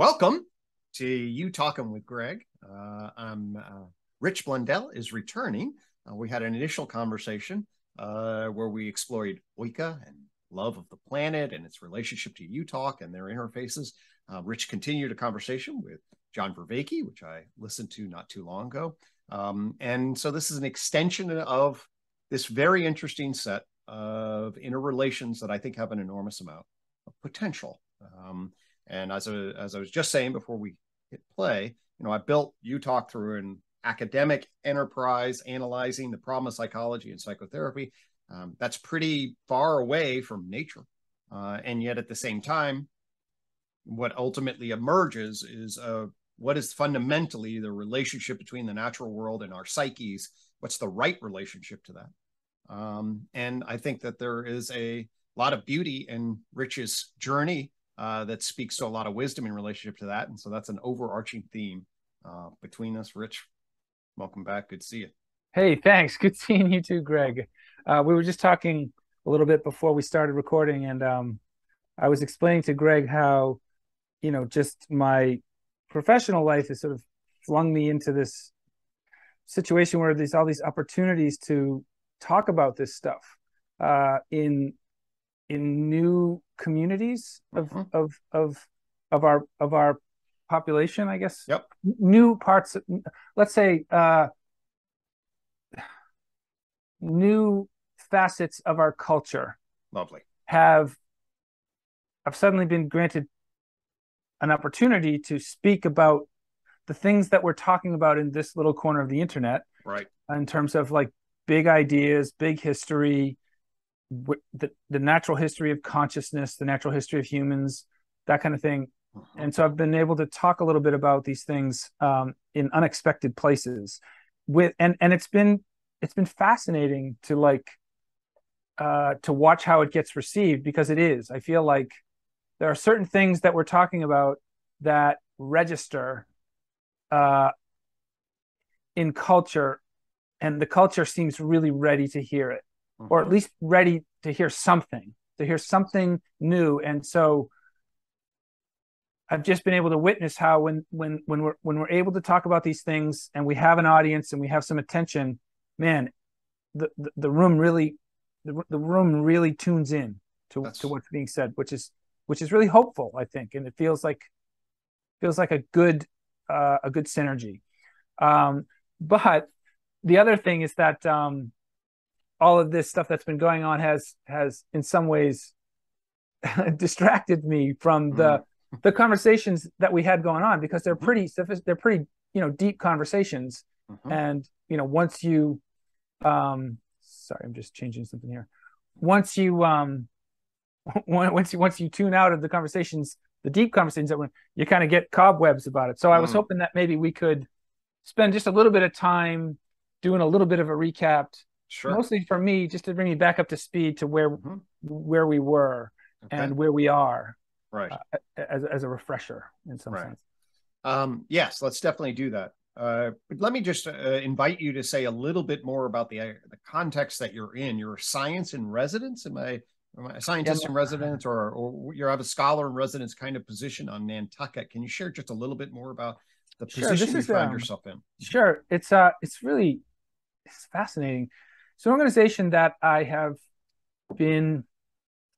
welcome to UTOKing with Gregg. Uh, I'm uh, Rich Blundell is returning. Uh, we had an initial conversation uh, where we explored Oika and love of the planet and its relationship to UTOK and their interfaces. Uh, Rich continued a conversation with John Vervaeke, which I listened to not too long ago. Um, and so this is an extension of this very interesting set of interrelations that I think have an enormous amount of potential. Um, and as, a, as I was just saying before we hit play, you know, I built UTOK through an academic enterprise analyzing the problem of psychology and psychotherapy. Um, that's pretty far away from nature. Uh, and yet at the same time, what ultimately emerges is uh, what is fundamentally the relationship between the natural world and our psyches. What's the right relationship to that? Um, and I think that there is a lot of beauty in Rich's journey uh, that speaks to a lot of wisdom in relationship to that. And so that's an overarching theme uh, between us. Rich, welcome back. Good to see you. Hey, thanks. Good seeing you too, Gregg. Uh, we were just talking a little bit before we started recording, and um, I was explaining to Gregg how, you know, just my professional life has sort of flung me into this situation where there's all these opportunities to talk about this stuff uh, in in new communities of mm-hmm. of of of our of our population, I guess. Yep. New parts. Of, let's say uh, new facets of our culture. Lovely. Have I've suddenly been granted an opportunity to speak about the things that we're talking about in this little corner of the internet. Right. In terms of like big ideas, big history, the, the natural history of consciousness, the natural history of humans, that kind of thing. Uh-huh. And so I've been able to talk a little bit about these things um, in unexpected places with, and, and it's been, it's been fascinating to like, uh, to watch how it gets received because it is, I feel like there are certain things that we're talking about that register, uh, in culture and the culture seems really ready to hear it. Or at least ready to hear something, to hear something new. And so I've just been able to witness how when when when we're when we're able to talk about these things and we have an audience and we have some attention, man, the the, the room really the, the room really tunes in to That's... to what's being said, which is which is really hopeful, I think, and it feels like feels like a good uh, a good synergy. Um, but the other thing is that um, all of this stuff that's been going on has has in some ways distracted me from the mm-hmm. the conversations that we had going on because they're mm-hmm. pretty they're pretty you know deep conversations mm-hmm. and you know once you um sorry i'm just changing something here once you um once you once you tune out of the conversations the deep conversations that when you kind of get cobwebs about it so i was mm. hoping that maybe we could spend just a little bit of time doing a little bit of a recap Sure. Mostly for me, just to bring me back up to speed to where mm-hmm. where we were okay. and where we are, right? Uh, as as a refresher in some right. sense. Um, yes, let's definitely do that. Uh, but let me just uh, invite you to say a little bit more about the uh, the context that you're in. You're a science in residence. Am I, am I a scientist yeah, in residence, or or you have a scholar in residence kind of position on Nantucket? Can you share just a little bit more about the position sure, you is, find um, yourself in? Sure, it's uh, it's really it's fascinating. It's an organization that I have been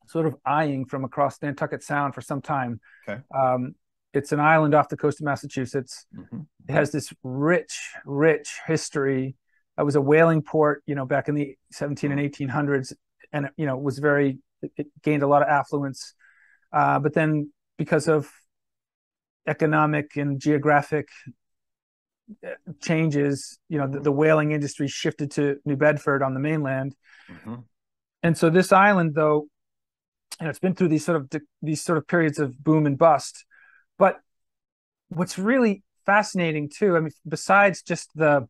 sort of eyeing from across Nantucket Sound for some time. Okay. Um, it's an island off the coast of Massachusetts. Mm-hmm. It has this rich, rich history. It was a whaling port, you know, back in the 17 and 1800s, and you know, was very. It gained a lot of affluence, uh, but then because of economic and geographic changes, you know, the, the, whaling industry shifted to New Bedford on the mainland, mm-hmm. and so this island, though, you know, it's been through these sort of these sort of periods of boom and bust. But what's really fascinating too, I mean, besides just the,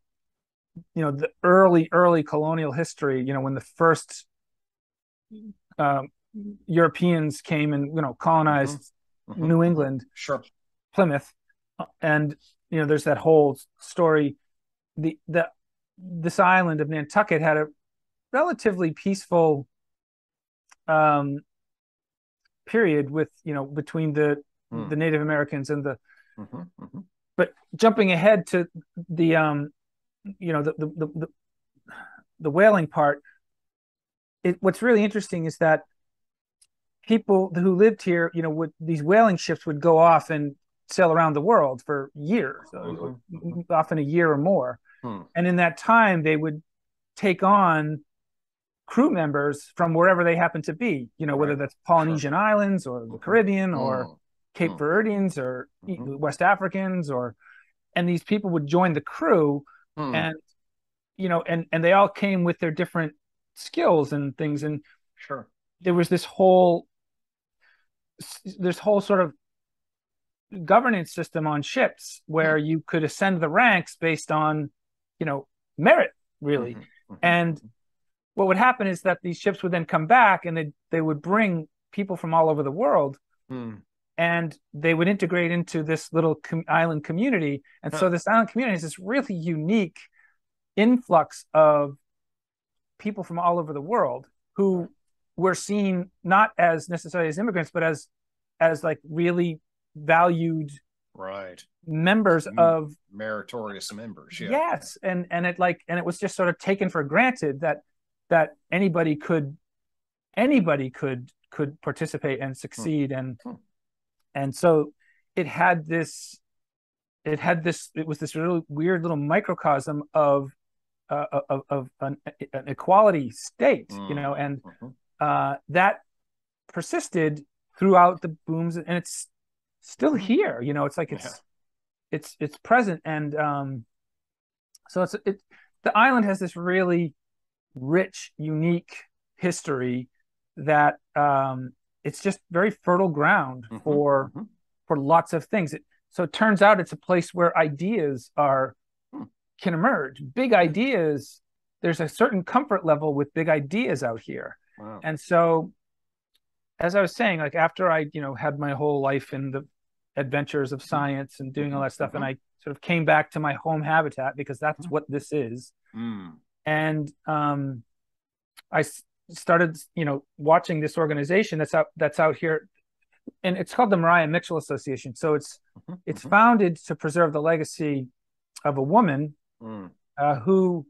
you know, the early early colonial history, you know, when the first um, Europeans came and you know colonized mm-hmm. Mm-hmm. New England, sure, Plymouth, and you know, there's that whole story. The the this island of Nantucket had a relatively peaceful um, period with you know between the mm. the Native Americans and the. Mm-hmm, mm-hmm. But jumping ahead to the um, you know the the the, the, the whaling part, it, what's really interesting is that people who lived here, you know, would these whaling ships would go off and sail around the world for years, mm-hmm. often a year or more. Hmm. And in that time, they would take on crew members from wherever they happen to be, you know, whether that's Polynesian sure. islands or the mm-hmm. Caribbean or mm. Cape mm. Verdeans or mm-hmm. West Africans or and these people would join the crew mm. and you know and and they all came with their different skills and things and sure there was this whole this whole sort of governance system on ships where mm. you could ascend the ranks based on you know merit really mm-hmm. Mm-hmm. and what would happen is that these ships would then come back and they they would bring people from all over the world mm. and they would integrate into this little com- island community and huh. so this island community is this really unique influx of people from all over the world who were seen not as necessarily as immigrants but as as like really valued right members of meritorious members yeah. yes and and it like and it was just sort of taken for granted that that anybody could anybody could could participate and succeed hmm. and hmm. and so it had this it had this it was this really weird little microcosm of uh, of, of an, an, equality state mm. you know and mm-hmm. uh, that persisted throughout the booms and it's still hmm. here you know it's like it's yeah. it's it's present and um so it's it the island has this really rich, unique history that um, it's just very fertile ground mm-hmm, for mm-hmm. for lots of things. It, so it turns out it's a place where ideas are hmm. can emerge. Big ideas. There's a certain comfort level with big ideas out here, wow. and so as I was saying, like after I you know had my whole life in the adventures of mm-hmm. science and doing all that stuff, and mm-hmm. I sort of came back to my home habitat because that's mm-hmm. what this is. Mm and um, I started, you know, watching this organization that's out that's out here, and it's called the Maria Mitchell Association. So it's mm-hmm, it's founded to preserve the legacy of a woman mm. uh, who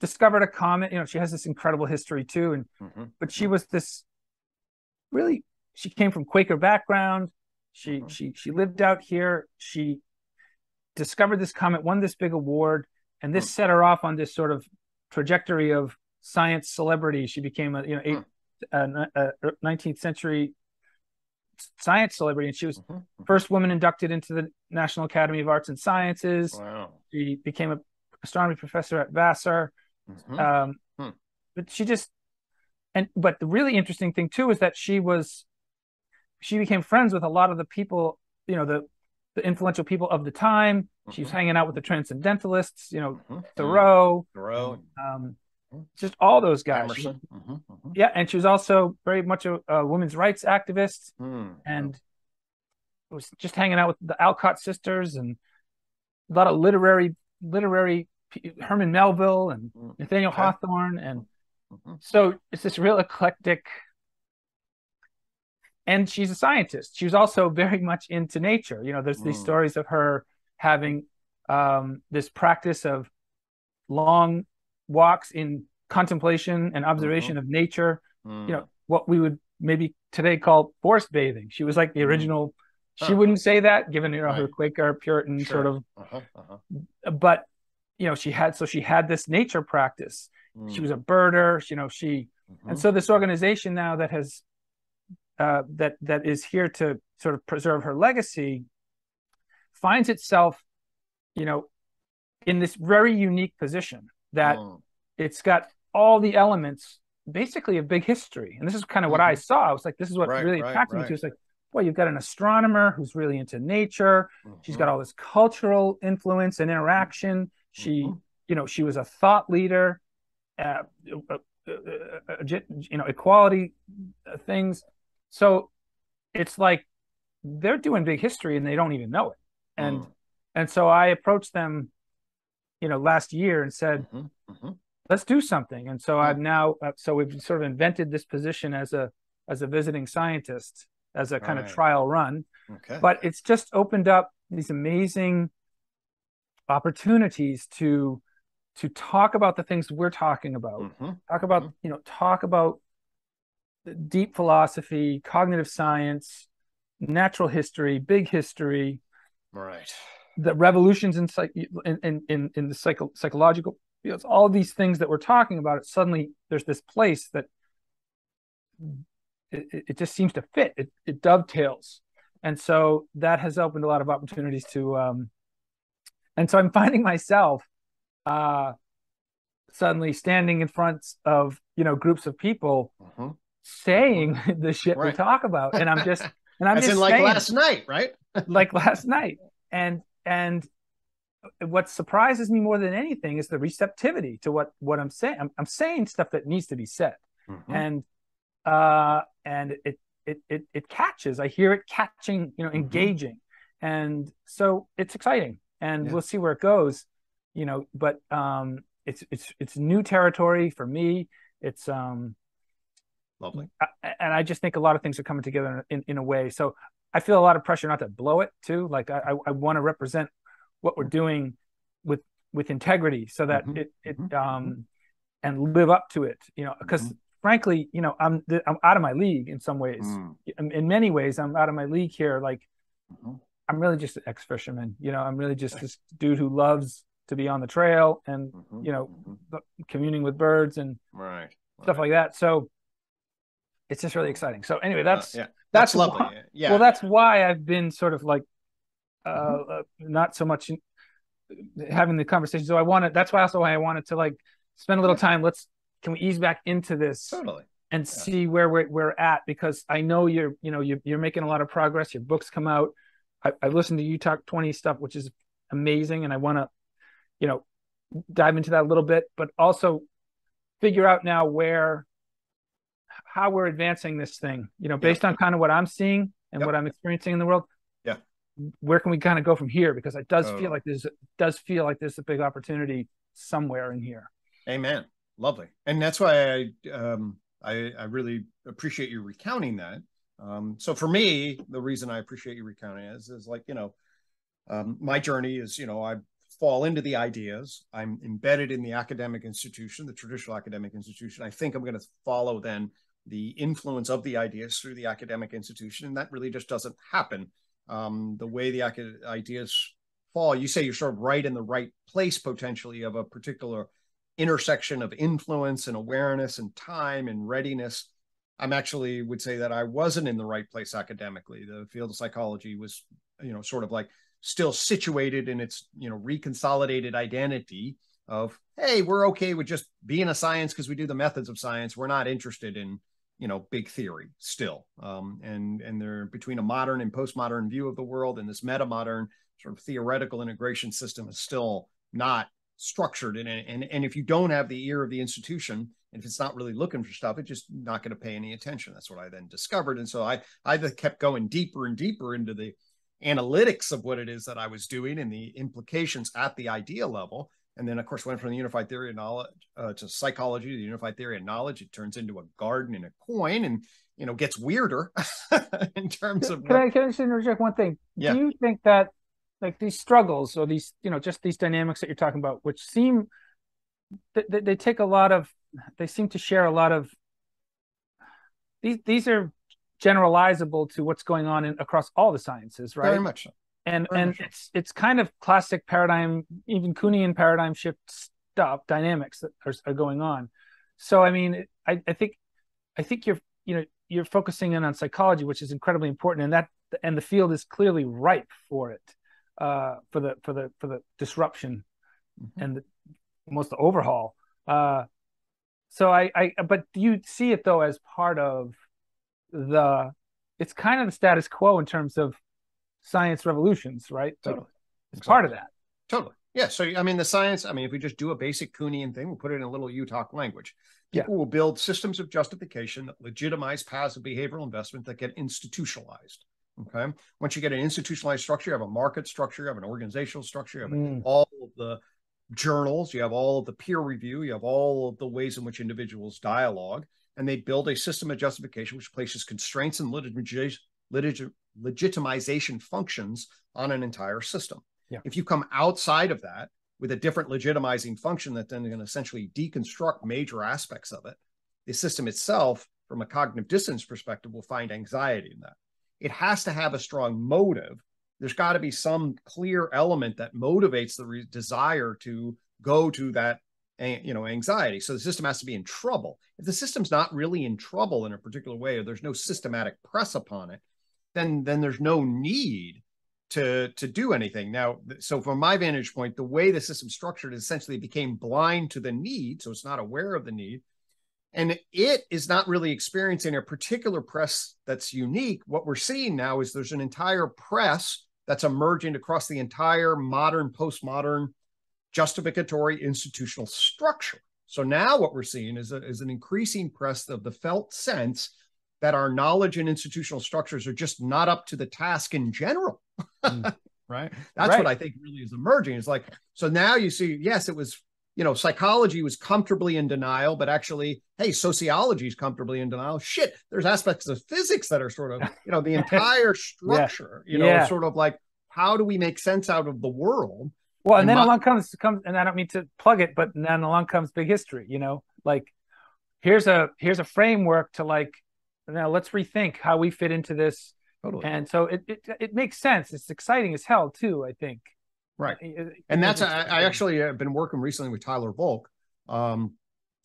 discovered a comet. You know, she has this incredible history too, and mm-hmm. but she was this really. She came from Quaker background. She mm-hmm. she she lived out here. She discovered this comet, won this big award, and this mm. set her off on this sort of trajectory of science celebrity. She became a you know eight, hmm. uh, uh, 19th century science celebrity, and she was mm-hmm. mm-hmm. first woman inducted into the National Academy of Arts and Sciences. Wow. She became an astronomy professor at Vassar. Mm-hmm. Um, hmm. But she just and but the really interesting thing too is that she was she became friends with a lot of the people you know the the influential people of the time. Mm-hmm. She's hanging out with the transcendentalists, you know, mm-hmm. Thoreau, Thoreau, um, just all those guys. Mm-hmm. mm-hmm. Yeah, and she was also very much a, a women's rights activist, mm. and was just hanging out with the Alcott sisters and a lot of literary literary Herman Melville and mm. Nathaniel. Hawthorne, and mm-hmm. so it's this real eclectic and she's a scientist. She was also very much into nature. You know, there's these mm. stories of her having um, this practice of long walks in contemplation and observation mm-hmm. of nature. Mm. You know, what we would maybe today call forest bathing. She was like the mm. original. Mm. She huh. wouldn't say that, given you know right. her Quaker Puritan sure. sort of. Uh-huh, uh-huh. But you know, she had so she had this nature practice. She was a mm. birder. You know, she mm-hmm. and so this organization now that has uh, that that is here to sort of preserve her legacy finds itself, you know, in this very unique position that mm. it's got all the elements basically of big history. And this is kind of what mm-hmm. I saw. I was like, this is what right, really attracted right, me to. It's like, well, you've got an astronomer who's really into nature. Mm-hmm. She's got all this cultural influence and interaction. She, mm-hmm. you know, she was a thought leader, uh, uh, uh, uh you know, equality things. So it's like they're doing big history and they don't even know it. And mm. and so I approached them, you know, last year and said, mm-hmm. Mm-hmm. let's do something. And so mm. I've now uh, so we've sort of invented this position as a as a visiting scientist as a kind right. of trial run. Okay. But it's just opened up these amazing opportunities to to talk about the things we're talking about. Mm-hmm. Talk about, Mhm. you know, talk about deep philosophy, cognitive science, natural history, big history, Right. the revolutions in psych in in in, the psycho, psychological fields, all these things that we're talking about. It suddenly there's this place that it, it- it just seems to fit. It it dovetails, and so that has opened a lot of opportunities to. Um, and so I'm finding myself uh, suddenly standing in front of you know groups of people Mhm. saying the shit we talk about, and I'm just and I'm just in like saying, last night, right? like last night and and what surprises me more than anything is the receptivity to what what i'm saying i'm, I'm saying stuff that needs to be said Mhm. and uh and it it it, it catches i hear it catching you know Mhm. engaging and so it's exciting and Yeah. we'll see where it goes you know but um it's it's it's new territory for me it's um Lovely. I- and I just think a lot of things are coming together in, in a way. So I feel a lot of pressure not to blow it too. Like I, I, I want to represent what we're doing with with integrity, so that Mhm, it it mhm, um and live up to it. You know, because frankly, you know, I'm I'm out of my league in some ways. Mm. In, many ways, I'm out of my league here. Like Mhm. I'm really just an ex fisherman. You know, I'm really just this dude who loves to be on the trail and Mhm. you know Mhm. communing with birds and Right. stuff right. like that. So it's just really exciting. So anyway, Uh, that's yeah. that's That's lovely. why- yeah. well, that's why I've been sort of like uh, Mm-hmm. uh not so much in, having the conversation. So I wanted that's why also why I wanted to like spend a little time. Let's can we ease back into this totally. and see where we're, we're at because I know you're you know you're, you're making a lot of progress. Your books come out. I, I listened to you talk twenty stuff, which is amazing, and I want to you know dive into that a little bit, but also figure out now where how we're advancing this thing. You know, based on kind of what I'm seeing and Yep. what I'm experiencing in the world. Yeah. Where can we kind of go from here? Because it does Totally. feel like there's does feel like there's a big opportunity somewhere in here. Amen. Lovely. And that's why I um I, I really appreciate you recounting that. Um, so for me, the reason I appreciate you recounting is, is like, you know, um, my journey is, you know, I fall into the ideas. I'm embedded in the academic institution, the traditional academic institution. I think I'm going to follow then the influence of the ideas through the academic institution. And that really just doesn't happen. Um, the way the ideas fall, you say you're sort of right in the right place potentially of a particular intersection of influence and awareness and time and readiness. I'm actually would say that I wasn't in the right place academically. The field of psychology was, you know, sort of like still situated in its, you know, reconsolidated identity of, hey, we're okay with just being a science because we do the methods of science. We're not interested in, you know, big theory still. Um, and and they're between a modern and postmodern view of the world and this meta modern sort of theoretical integration system is still not structured and, and and if you don't have the ear of the institution and if it's not really looking for stuff it's just not going to pay any attention that's what i then discovered and so i i kept going deeper and deeper into the analytics of what it is that i was doing and the implications at the idea level and then of course went from the unified theory of knowledge uh, to psychology to the unified theory of knowledge it turns into a garden and a coin and you know gets weirder in terms of Can what, I can I just interject one thing? Yeah. Do you think that like these struggles or these you know just these dynamics that you're talking about, which seem they, they, they take a lot of they seem to share a lot of these these are generalizable to what's going on in, across all the sciences, right? very much so. and very and much so. it's it's kind of classic paradigm, even Kuhnian paradigm shift stuff, dynamics that are, are going on. So I mean, I, I think I think you're you know you're focusing in on psychology, which is incredibly important, and that and the field is clearly ripe for it, uh, for the for the for the disruption Mhm. and the, almost the overhaul. Uh, so I, I, but do you see it though as part of the? It's kind of the status quo in terms of science revolutions, right? Like, Totally. it's part of that. Totally. Yeah. So, I mean, the science, I mean, if we just do a basic Kuhnian thing, we'll put it in a little UTOK language. Yeah. People will build systems of justification that legitimize paths of behavioral investment that get institutionalized. Okay. Once you get an institutionalized structure, you have a market structure, you have an organizational structure, you have Mm. all of the journals, you have all of the peer review, you have all of the ways in which individuals dialogue, and they build a system of justification which places constraints and litig- litig- legitimization functions on an entire system. Yeah. If you come outside of that with a different legitimizing function that then can essentially deconstruct major aspects of it, the system itself, from a cognitive dissonance perspective, will find anxiety in that. It has to have a strong motive. There's got to be some clear element that motivates the re- desire to go to that you know anxiety. So the system has to be in trouble. If the system's not really in trouble in a particular way or there's no systematic press upon it then then there's no need to to do anything. Now so from my vantage point the way the system's structured essentially became blind to the need so it's not aware of the need and it is not really experiencing a particular press that's unique. What we're seeing now is there's an entire press that's emerging across the entire modern postmodern justificatory institutional structure. So now what we're seeing is, a, is an increasing press of the felt sense that our knowledge and institutional structures are just not up to the task in general. Mm. right. That's right. what I think really is emerging. It's like, so now you see, yes, it was, you know, psychology was comfortably in denial, but actually, hey, sociology is comfortably in denial. Shit, there's aspects of physics that are sort of, you know, the entire structure, yeah. you know, yeah. sort of like, how do we make sense out of the world? Well, and, and then my- along comes comes, and I don't mean to plug it, but then along comes big history. You know, like here's a here's a framework to like now let's rethink how we fit into this. Totally. And so it, it it makes sense. It's exciting as hell too. I think. Right. and that's I, I, actually have been working recently with Tyler Volk. Um,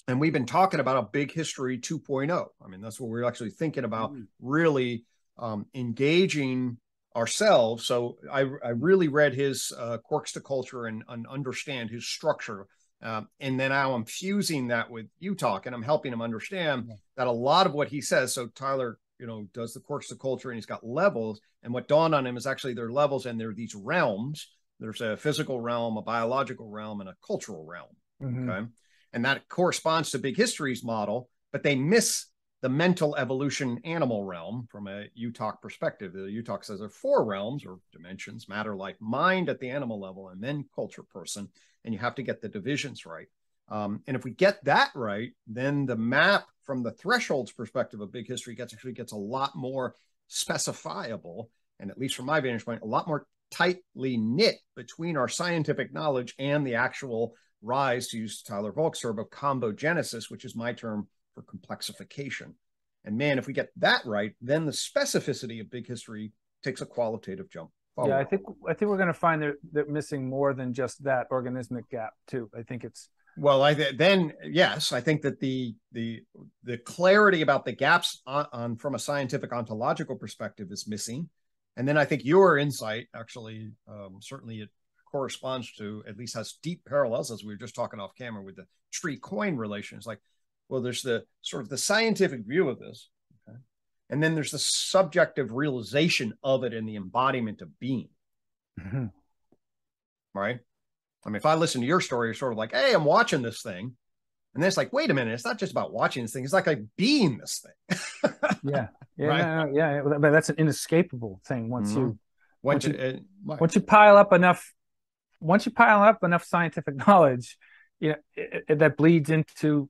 and we've been talking about a big history 2.0. I mean, that's what we're actually thinking about mm. really um, engaging ourselves. So I, I really read his uh, Quarks to Culture and, and understand his structure. Um, and then now I'm fusing that with UTOK and I'm helping him understand yeah. that a lot of what he says. So Tyler, you know, does the Quarks to Culture and he's got levels. And what dawned on him is actually there are levels and there are these realms. There's a physical realm, a biological realm, and a cultural realm. Mm-hmm. Okay. And that corresponds to Big History's model, but they miss the mental evolution animal realm from a UTOK perspective. The UTOK says there are four realms or dimensions matter like mind at the animal level and then culture person. And you have to get the divisions right. Um, and if we get that right, then the map from the thresholds perspective of big history gets actually gets a lot more specifiable. And at least from my vantage point, a lot more tightly knit between our scientific knowledge and the actual rise, to use Tyler Volk's term, of combogenesis, which is my term for complexification. And man, if we get that right, then the specificity of big history takes a qualitative jump. Forward. Yeah, I think I think we're going to find that they're missing more than just that organismic gap too. I think it's well, I th- then yes, I think that the the the clarity about the gaps on, on from a scientific ontological perspective is missing, and then I think your insight actually um, certainly it corresponds to at least has deep parallels as we were just talking off camera with the tree coin relations. Like well there's the sort of the scientific view of this okay? and then there's the subjective realization of it and the embodiment of being mm-hmm. right i mean if i listen to your story you're sort of like hey i'm watching this thing and then it's like wait a minute it's not just about watching this thing it's like i like being this thing yeah yeah right? no, no, yeah but that's an inescapable thing once mm-hmm. you once, once you, once you pile up enough once you pile up enough scientific knowledge you know it, it, that bleeds into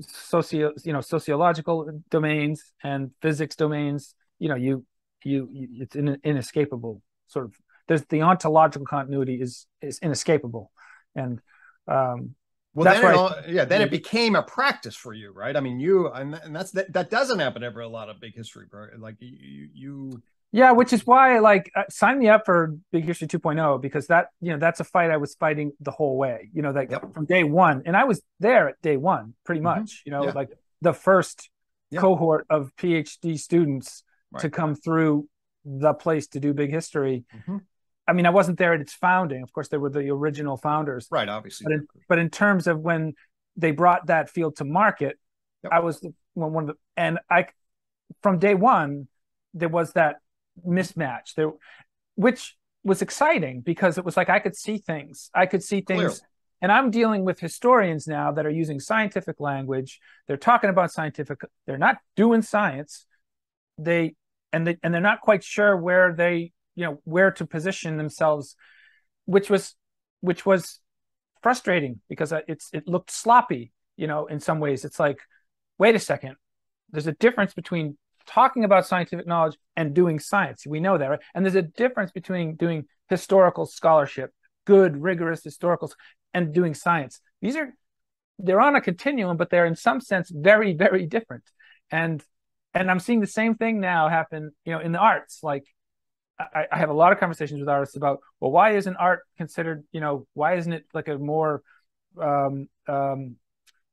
socio you know sociological domains and physics domains you know you you, you it's in, inescapable sort of there's the ontological continuity is is inescapable and um well, that's then all, I, yeah, then it became a practice for you, right? I mean, you and, and that's that, that doesn't happen ever a lot of big history, bro. Like you, you yeah, which is why like uh, sign me up for Big History 2.0 because that you know that's a fight I was fighting the whole way. You know, like yep. from day one, and I was there at day one pretty mm-hmm. much. You know, yeah. like the first yeah. cohort of PhD students right. to come through the place to do Big History. Mm-hmm. I mean, I wasn't there at its founding. Of course, they were the original founders, right? Obviously, but in, but in terms of when they brought that field to market, yep. I was one of the and I from day one there was that mismatch there, which was exciting because it was like I could see things. I could see things. Clearly. And I'm dealing with historians now that are using scientific language. They're talking about scientific. They're not doing science. They and they and they're not quite sure where they you know where to position themselves, which was which was frustrating because it's it looked sloppy. You know, in some ways, it's like, wait a second. There's a difference between talking about scientific knowledge and doing science. We know that, right? And there's a difference between doing historical scholarship, good, rigorous historical, and doing science. These are they're on a continuum, but they're in some sense very, very different. And and I'm seeing the same thing now happen, you know, in the arts. Like I, I have a lot of conversations with artists about, well, why isn't art considered, you know, why isn't it like a more um, um,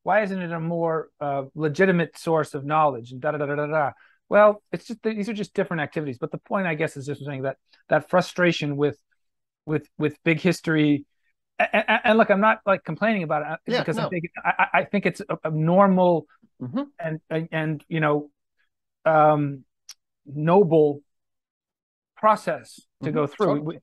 why isn't it a more uh, legitimate source of knowledge and da da da da da well it's just these are just different activities but the point i guess is just saying that that frustration with with with big history and, and look i'm not like complaining about it yeah, because no. i think I, I, think it's a, a normal mm-hmm. and, and and you know um noble process to mm-hmm. go through totally.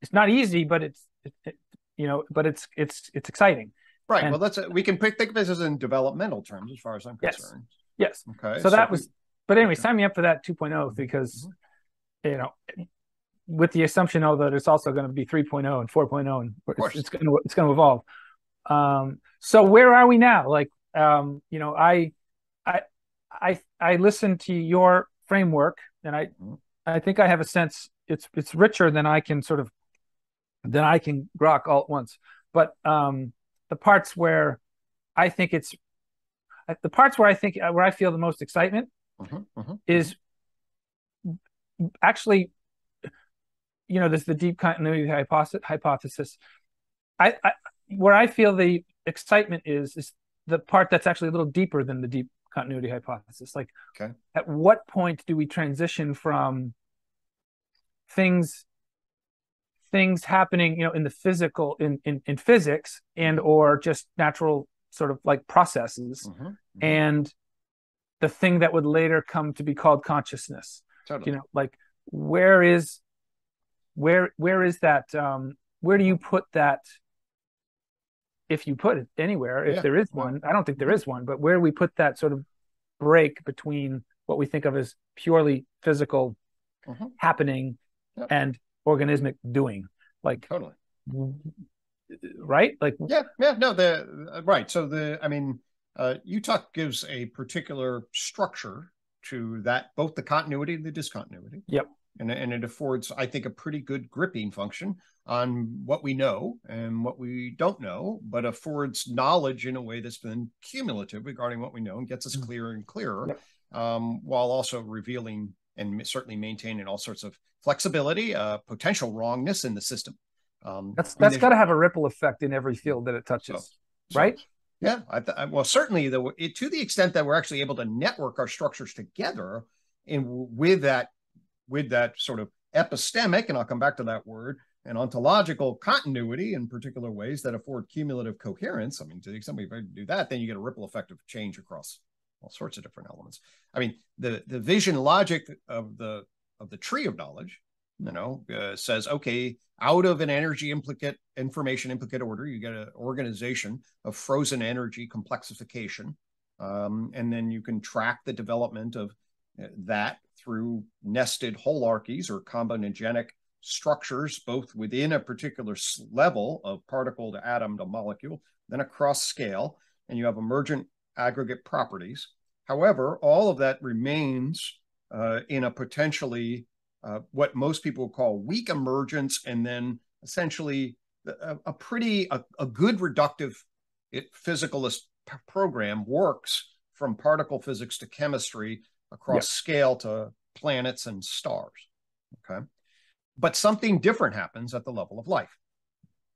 it's not easy but it's it, it, you know but it's it's it's exciting Right. And, well, that's we can pick, think of this as in developmental terms, as far as I'm concerned. Yes. yes. Okay. So, so that we, was, but anyway, sign me up for that 2.0 mm-hmm. because, mm-hmm. you know, with the assumption though that it's also going to be 3.0 and 4.0 and it's, it's, going to it's going to evolve. Um, so where are we now? Like, um, you know, I, I, I, I listened to your framework and I, mm-hmm. I think I have a sense it's it's richer than I can sort of than I can grok all at once. But um, the parts where I think it's the parts where I think where I feel the most excitement uh-huh, uh-huh. is actually, you know, there's the deep continuity hypothesis. I, I where I feel the excitement is is the part that's actually a little deeper than the deep continuity hypothesis. Like, okay. at what point do we transition from things things happening you know in the physical in in, in physics and or just natural sort of like processes mm-hmm. Mm-hmm. and the thing that would later come to be called consciousness totally. you know like where is where where is that um where do you put that if you put it anywhere if yeah. there is one i don't think there is one but where we put that sort of break between what we think of as purely physical mm-hmm. happening yep. and organismic doing like totally right like yeah yeah no the right so the i mean uh UTOK gives a particular structure to that both the continuity and the discontinuity yep and, and it affords i think a pretty good gripping function on what we know and what we don't know but affords knowledge in a way that's been cumulative regarding what we know and gets us mm-hmm. clearer and clearer yep. um, while also revealing and certainly maintaining all sorts of flexibility, uh, potential wrongness in the system. Um, that's that's got to have a ripple effect in every field that it touches, so, right? So, yeah, I th- well, certainly the it, to the extent that we're actually able to network our structures together, and with that, with that sort of epistemic, and I'll come back to that word, and ontological continuity in particular ways that afford cumulative coherence. I mean, to the extent we do that, then you get a ripple effect of change across all sorts of different elements. I mean, the the vision logic of the of the tree of knowledge, you know, uh, says okay, out of an energy implicate information implicate order, you get an organization of frozen energy complexification, um, and then you can track the development of uh, that through nested holarchies or combinogenic structures, both within a particular level of particle to atom to molecule, then across scale, and you have emergent aggregate properties. However, all of that remains uh, in a potentially uh, what most people call weak emergence, and then essentially a, a pretty a, a, good reductive physicalist p- program works from particle physics to chemistry across scale to planets and stars. Okay, but something different happens at the level of life.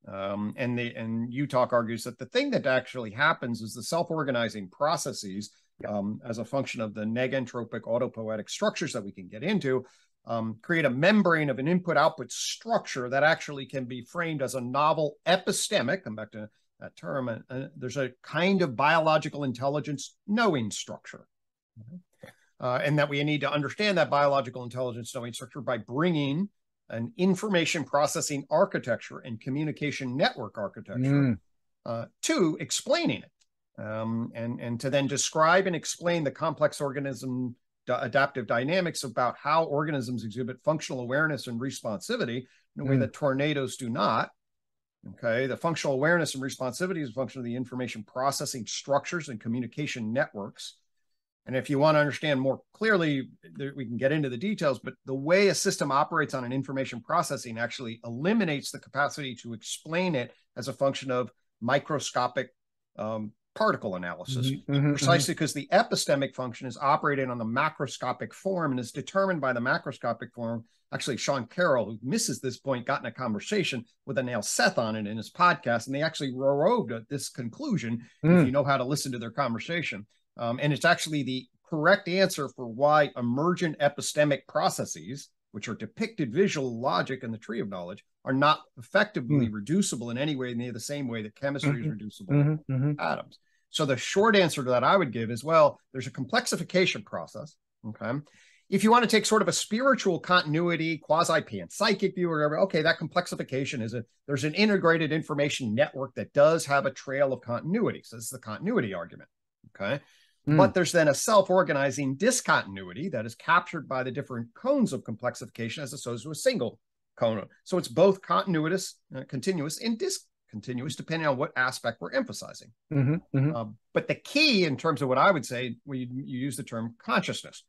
Um, and the and UTOK argues that the thing that actually happens is the self-organizing processes um, as a function of the negentropic autopoietic structures that we can get into um, create a membrane of an input-output structure that actually can be framed as a novel epistemic. Come back to that term. And, and there's a kind of biological intelligence knowing structure. Uh, and that we need to understand that biological intelligence knowing structure by bringing an information processing architecture and communication network architecture mm. uh, to explaining it um, and, and to then describe and explain the complex organism adaptive dynamics about how organisms exhibit functional awareness and responsivity in a way mm. that tornadoes do not. Okay, the functional awareness and responsivity is a function of the information processing structures and communication networks And if you want to understand more clearly, we can get into the details, but the way a system operates on an information processing actually eliminates the capacity to explain it as a function of microscopic um, particle analysis, mm-hmm, mm-hmm, precisely because mm-hmm. the epistemic function is operating on the macroscopic form and is determined by the macroscopic form. Actually, Sean Carroll, who misses this point, got in a conversation with Anil Seth on it in his podcast, and they actually arrived at this conclusion mm. if you know how to listen to their conversation. Um, and it's actually the correct answer for why emergent epistemic processes, which are depicted visual logic in the tree of knowledge, are not effectively mm. reducible in any way near the same way that chemistry mm-hmm. is reducible mm-hmm. mm-hmm. atoms. So the short answer to that I would give is well, there's a complexification process. Okay. If you want to take sort of a spiritual continuity, quasi panpsychic view or whatever, okay, that complexification is a there's an integrated information network that does have a trail of continuity. So this is the continuity argument. Okay. Mm. But there's then a self-organizing discontinuity that is captured by the different cones of complexification as opposed to a single cone. So it's both continuous, uh, continuous, and dis continuous, depending on what aspect we're emphasizing. Mm-hmm, mm-hmm. Uh, but the key, in terms of what I would say, when you, you use the term consciousness,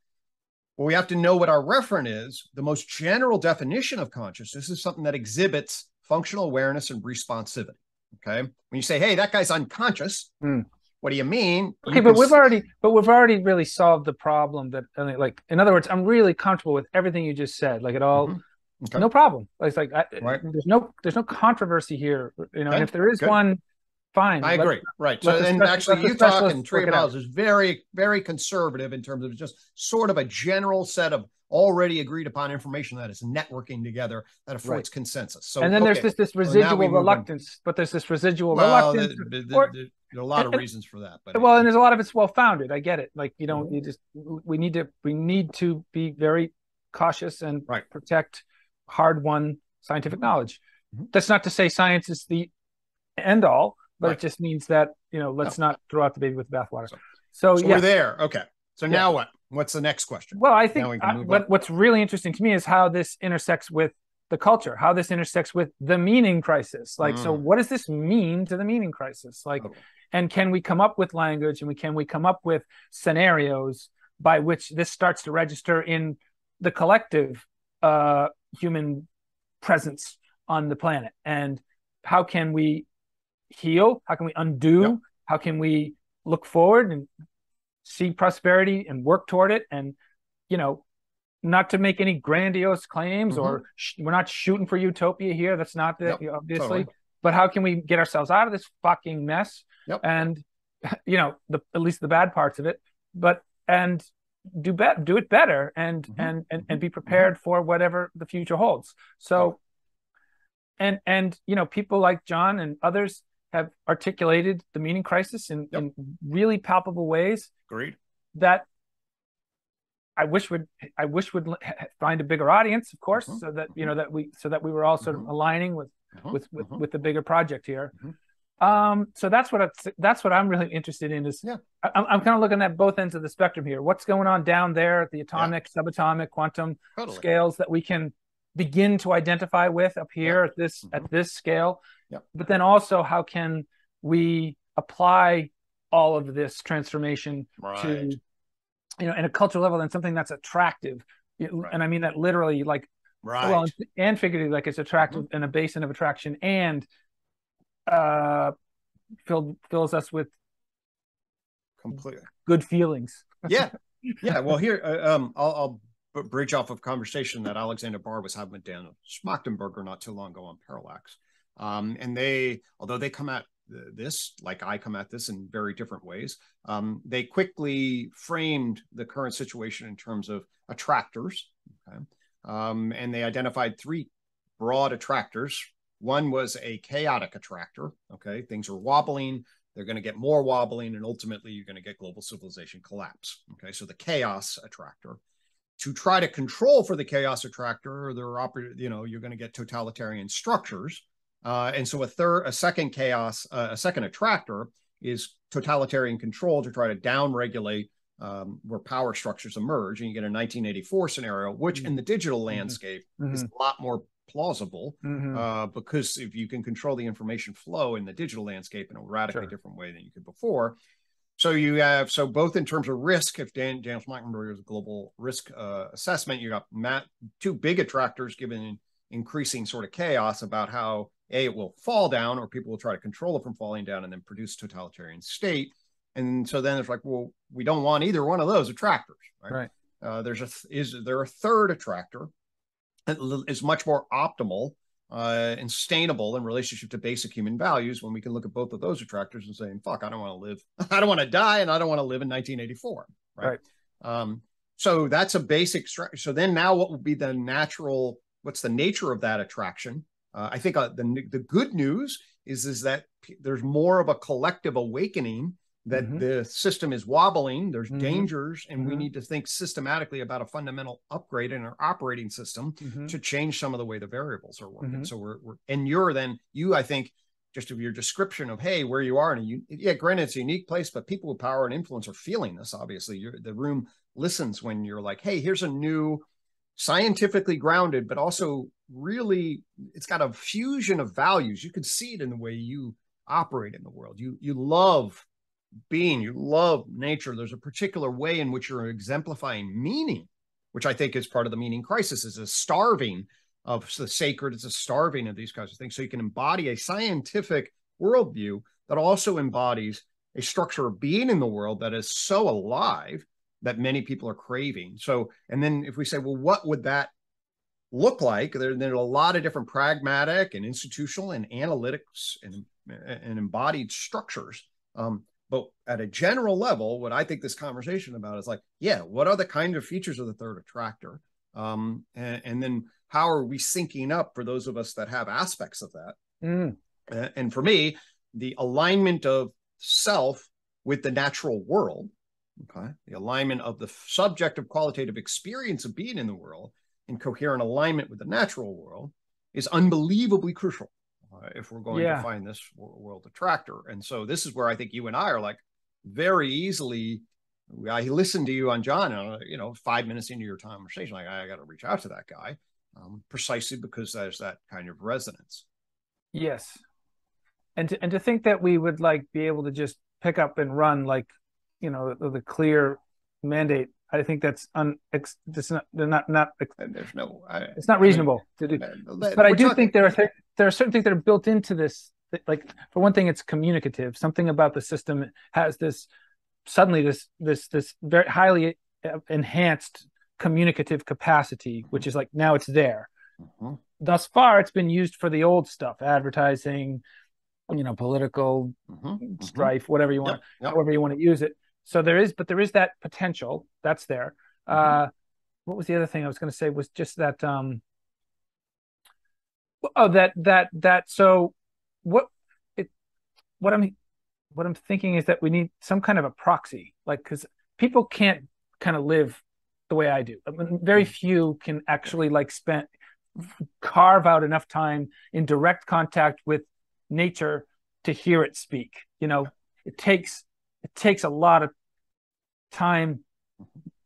well, we have to know what our referent is. The most general definition of consciousness is something that exhibits functional awareness and responsivity. Okay, when you say, "Hey, that guy's unconscious," mm. what do you mean? Okay, you but we've already, but we've already really solved the problem. That, like, in other words, I'm really comfortable with everything you just said. Like, it all. Mm-hmm Okay. No problem. It's like I, right. there's no there's no controversy here, you know. Okay. And if there is Good. one, fine. I agree. right. So and actually, UTOK and Tree Miles is very very conservative in terms of just sort of a general set of already agreed upon information that is networking together that affords right. consensus. So and then okay. there's this this residual reluctance, but there's this residual well, reluctance. The, the, or, there are a lot of reasons for that, but well, and there's a lot of it's well founded. I get it. Like you know, mm-hmm. you just we need to we need to be very cautious and right. protect hard won scientific knowledge. Mm-hmm. That's not to say science is the end all, but right. it just means that you know let's no. not throw out the baby with the bathwater. So, so, so we're there. Okay. So yeah. now what? What's the next question? Well, I think we I, what, what's really interesting to me is how this intersects with the culture, how this intersects with the meaning crisis. Like, mm. so what does this mean to the meaning crisis? Like, okay. and can we come up with language and we can we come up with scenarios by which this starts to register in the collective uh, human presence on the planet. And how can we heal? How can we undo? Yep. how can we look forward and see prosperity and work toward it? And you know not to make any grandiose claims mm-hmm. or sh- we're not shooting for utopia here. That's not the yep, obviously. Totally. but how can we get ourselves out of this fucking mess? Yep. and you know the at least the bad parts of it. But and do better do it better and mm-hmm. and, and and be mm-hmm. prepared mm-hmm. for whatever the future holds so and and you know people like john and others have articulated the meaning crisis in, yep. in really palpable ways great that i wish would i wish would find a bigger audience of course mm-hmm. so that you know that we so that we were all sort of mm-hmm. aligning with mm-hmm. with with, with the bigger project here um, so that's what I, that's what I'm really interested in. Is yeah. I, I'm kind of looking at both ends of the spectrum here. What's going on down there at the atomic, yeah. subatomic, quantum totally. scales that we can begin to identify with up here yeah. at this mm-hmm. at this scale. Yeah. But then also, how can we apply all of this transformation right. to you know, in a cultural level, and something that's attractive, right. and I mean that literally, like right. well, and figuratively, like it's attractive mm-hmm. in a basin of attraction and uh, filled fills us with completely good feelings. yeah, yeah. Well, here uh, um, I'll, I'll bridge off of conversation that Alexander Bard was having with Dan Schmachtenberger not too long ago on parallax. Um, and they, although they come at this like I come at this in very different ways, um, they quickly framed the current situation in terms of attractors. Okay? Um, and they identified three broad attractors one was a chaotic attractor. Okay, things are wobbling. They're going to get more wobbling, and ultimately you're going to get global civilization collapse. Okay, so the chaos attractor. To try to control for the chaos attractor, there are you know you're going to get totalitarian structures, uh, and so a third, a second chaos, uh, a second attractor is totalitarian control to try to downregulate um, where power structures emerge, and you get a 1984 scenario, which in the digital mm-hmm. landscape mm-hmm. is a lot more plausible mm-hmm. uh, because if you can control the information flow in the digital landscape in a radically sure. different way than you could before. so you have so both in terms of risk, if Dan Schmachtenberger's global risk uh, assessment, you got Matt, two big attractors given increasing sort of chaos about how a it will fall down or people will try to control it from falling down and then produce totalitarian state. And so then it's like, well, we don't want either one of those attractors, right? Right. Uh, there's a is there a third attractor is much more optimal uh, and sustainable in relationship to basic human values when we can look at both of those attractors and saying, fuck, I don't want to live, I don't want to die, and I don't want to live in 1984. Right. right. Um, so that's a basic structure. So then now what would be the natural, what's the nature of that attraction? Uh, I think uh, the, the good news is, is that p- there's more of a collective awakening that mm-hmm. the system is wobbling, there's mm-hmm. dangers, and mm-hmm. we need to think systematically about a fundamental upgrade in our operating system mm-hmm. to change some of the way the variables are working. Mm-hmm. So we're, we're, and you're then you, I think, just of your description of hey, where you are in a you, yeah, granted it's a unique place, but people with power and influence are feeling this. Obviously, you're, the room listens when you're like, hey, here's a new scientifically grounded, but also really it's got a fusion of values. You could see it in the way you operate in the world. You you love being, you love nature. There's a particular way in which you're exemplifying meaning, which I think is part of the meaning crisis, is a starving of the sacred, it's a starving of these kinds of things. So you can embody a scientific worldview that also embodies a structure of being in the world that is so alive that many people are craving. So, and then if we say, well, what would that look like? There, there are a lot of different pragmatic and institutional and analytics and, and embodied structures. Um, but at a general level, what I think this conversation about is like, yeah, what are the kind of features of the third attractor? Um, and, and, then how are we syncing up for those of us that have aspects of that? Mm. Uh, and for me, the alignment of self with the natural world, okay, the alignment of the subjective qualitative experience of being in the world in coherent alignment with the natural world is unbelievably crucial uh, if we're going yeah. to find this world attractor. And so this is where I think you and I are like very easily. I listened to you on John, uh, you know, five minutes into your conversation, like I, got to reach out to that guy, um, precisely because there's that kind of resonance. Yes, and to, and to think that we would like be able to just pick up and run like, you know, the, the clear mandate I think that's un. It's not. They're not. Not. There's no. I, it's not reasonable I mean, to do. But I do talking, think there are th- there are certain things that are built into this. Like for one thing, it's communicative. Something about the system has this suddenly this this this very highly uh, enhanced communicative capacity, which is like now it's there. Mm-hmm. Thus far, it's been used for the old stuff, advertising, you know, political mm-hmm. mm-hmm. strife, whatever you want, yep. Yep. however you want to use it so there is, but there is that potential that's there. Mm-hmm. Uh, what was the other thing I was going to say? Was just that. Um, oh, that that that. So what it what I'm what I'm thinking is that we need some kind of a proxy, like because people can't kind of live the way I do. I mean, very mm-hmm. few can actually like spend carve out enough time in direct contact with nature to hear it speak. You know, it takes it takes a lot of time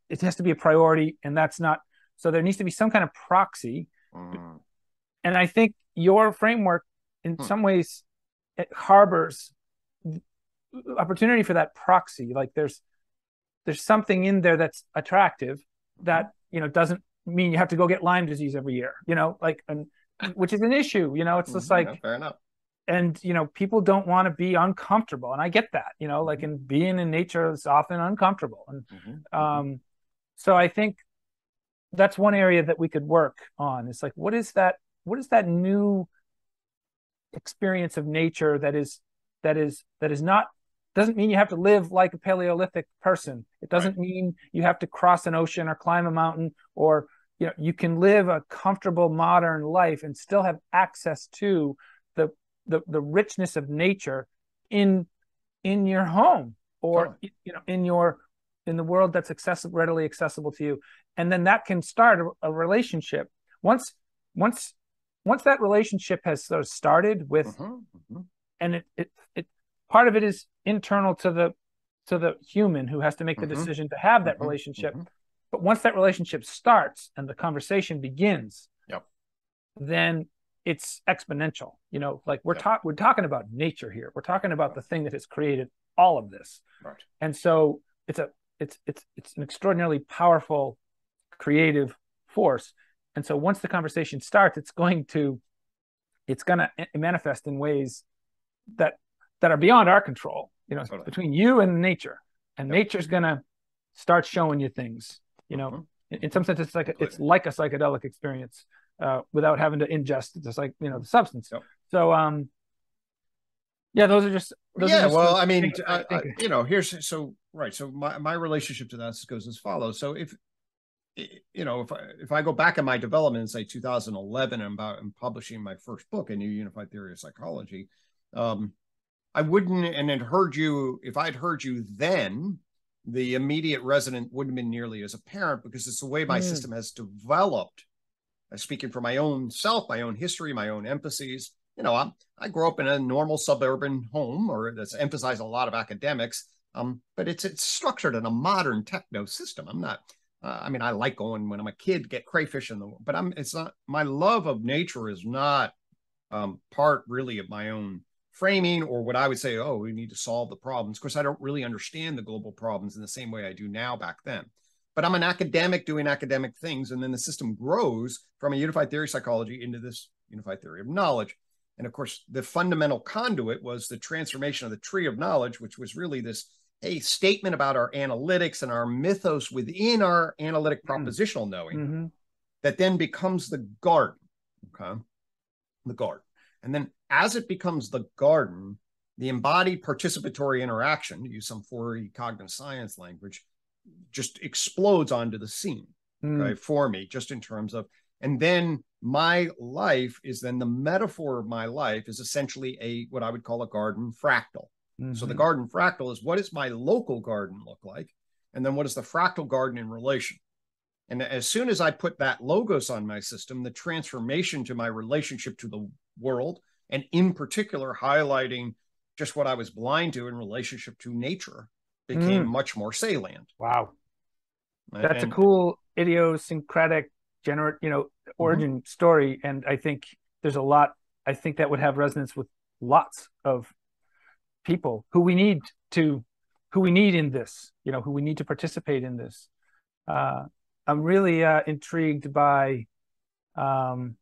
it has to be a priority and that's not so there needs to be some kind of proxy mm. And i think your framework in mm. some ways it harbors opportunity for that proxy like there's there's something in there that's attractive that you know doesn't mean you have to go get lyme disease every year you know like and which is an issue you know it's just mm-hmm. like yeah, fair enough and you know people don't want to be uncomfortable and i get that you know like in being in nature is often uncomfortable and mm-hmm. mm-hmm. um so i think that's one area that we could work on it's like what is that what is that new experience of nature that is that is that is not doesn't mean you have to live like a paleolithic person. It doesn't right. mean you have to cross an ocean or climb a mountain or you know you can live a comfortable modern life and still have access to the the the richness of nature in in your home or you know in your in the world that's accessible readily accessible to you. And then that can start a, a relationship. Once once once that relationship has sort of started with mm-hmm, mm-hmm. and it, it it part of it is internal to the to the human who has to make the mm-hmm. decision to have that mm-hmm, relationship mm-hmm. but once that relationship starts and the conversation begins yep. then it's exponential you know like we're talking we're talking about nature here we're talking about the thing that has created all of this. Right. And so it's a it's it's it's an extraordinarily powerful creative force. And so once the conversation starts, it's going to it's going to manifest in ways that that are beyond our control. You know, totally. between you and nature, and yep. nature's going to start showing you things. You know, mm-hmm. in, in, some sense, it's like a, it's like a psychedelic experience uh, without having to ingest just like you know the substance. Yep. So, um, yeah, those are just. Those yeah, are just well, I mean, I, I, you know, here's so right. So my my relationship to that goes as follows. So if you know, if I if I go back in my development in say 2011 and about and publishing my first book, A New Unified Theory of Psychology, um, I wouldn't and had heard you if I'd heard you then, the immediate resonant wouldn't have been nearly as apparent because it's the way my mm. system has developed. I'm speaking for my own self, my own history, my own emphases. You know, I I grew up in a normal suburban home, or that's emphasized a lot of academics. Um, but it's it's structured in a modern techno system. I'm not uh, I mean, I like going when I'm a kid, get crayfish in the, but I'm, it's not, my love of nature is not um, part really of my own framing or what I would say, oh, we need to solve the problems. Of course, I don't really understand the global problems in the same way I do now back then. But I'm an academic doing academic things. And then the system grows from a unified theory psychology into this unified theory of knowledge. And of course, the fundamental conduit was the transformation of the tree of knowledge, which was really this a statement about our analytics and our mythos within our analytic mm-hmm. propositional knowing mm-hmm. that then becomes the garden. Okay. The garden. And then as it becomes the garden, the embodied participatory interaction, to use some 4E cognitive science language, just explodes onto the scene. Mm. Okay, for me, just in terms of, and then my life is then the metaphor of my life is essentially a what I would call a garden fractal. Mm-hmm. So the mm-hmm. garden fractal is what does my local garden look like? And then what is the fractal garden in relation? And as soon as I put that logos on my system, the transformation to my relationship to the world, and in particular, highlighting just what I was blind to in relationship to nature, became mm. much more salient. Wow. That's and, a cool idiosyncratic generate, you know, mm-hmm. origin mm-hmm. story. And I think there's a lot, I think that would have resonance with lots of people who we need to who we need in this you know who we need to participate in this. Uh, i'm really uh, intrigued by um,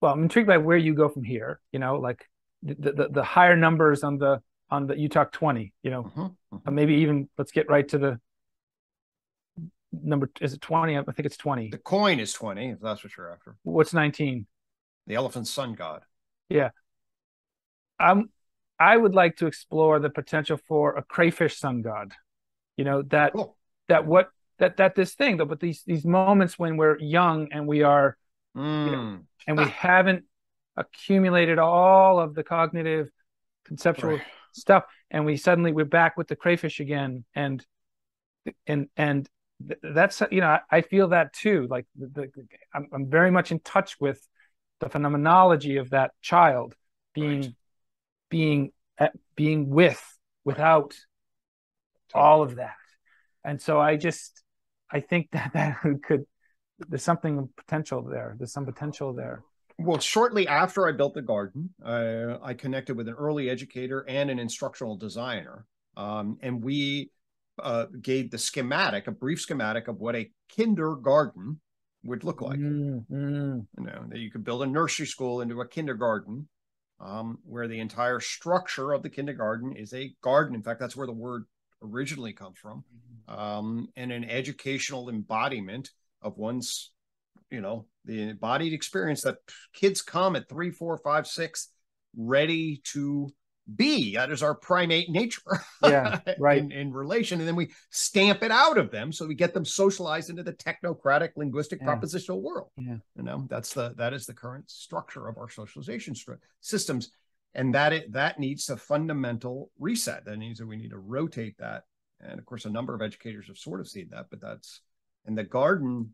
well i'm intrigued by where you go from here you know like the, the, the higher numbers on the on the UTOK 20 you know. Mm-hmm, mm-hmm. maybe even let's get right to the number is it 20 i think it's 20 the coin is 20 if that's what you're after. What's 19 the elephant sun god. Yeah. I'm I would like to explore the potential for a crayfish sun god. You know that cool. that what that that this thing though, but these these moments when we're young and we are mm. you know, mm. and we haven't accumulated all of the cognitive conceptual right. stuff and we suddenly we're back with the crayfish again and and and that's you know I, I feel that too like the, the I'm, I'm very much in touch with the phenomenology of that child being right being at being with without all of that. And so i just i think that that could there's something potential there. There's some potential there. Well shortly after i built the garden uh, i connected with an early educator and an instructional designer. Um, and we uh, gave the schematic a brief schematic of what a kindergarten would look like. Mm, mm. you know that you could build a nursery school into a kindergarten um, where the entire structure of the kindergarten is a garden. In fact, that's where the word originally comes from, mm-hmm. um, and an educational embodiment of one's, you know, the embodied experience that kids come at three, four, five, six, ready to be. That is our primate nature. Yeah, right. in, in, relation. And then we stamp it out of them. So we get them socialized into the technocratic linguistic yeah. propositional world. Yeah. You know, that's the that is the current structure of our socialization systems. And that it that needs a fundamental reset. That means that we need to rotate that. And of course, a number of educators have sort of seen that, but that's in the garden,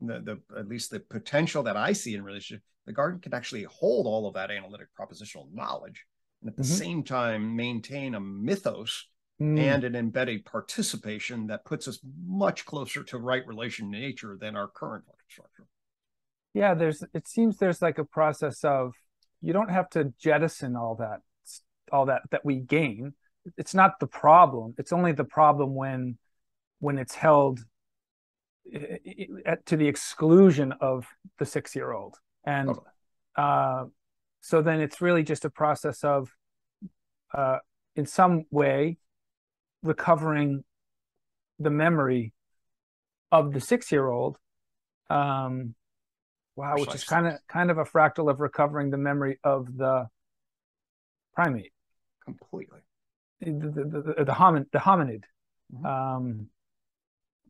the, the at least the potential that I see in relationship, the garden can actually hold all of that analytic propositional knowledge and at the mm-hmm. same time maintain a mythos mm. and an embedded participation that puts us much closer to right relation to nature than our current structure. Yeah, there's it seems there's like a process of you don't have to jettison all that all that that we gain. it's not the problem. It's only the problem when when it's held to the exclusion of the six year old. And uh, so then it's really just a process of, uh, in some way, recovering the memory of the six year old. Um, wow, which is kind of kind of a fractal of recovering the memory of the primate. Completely. The the, the, the, homin, the hominid. Mm-hmm. Um,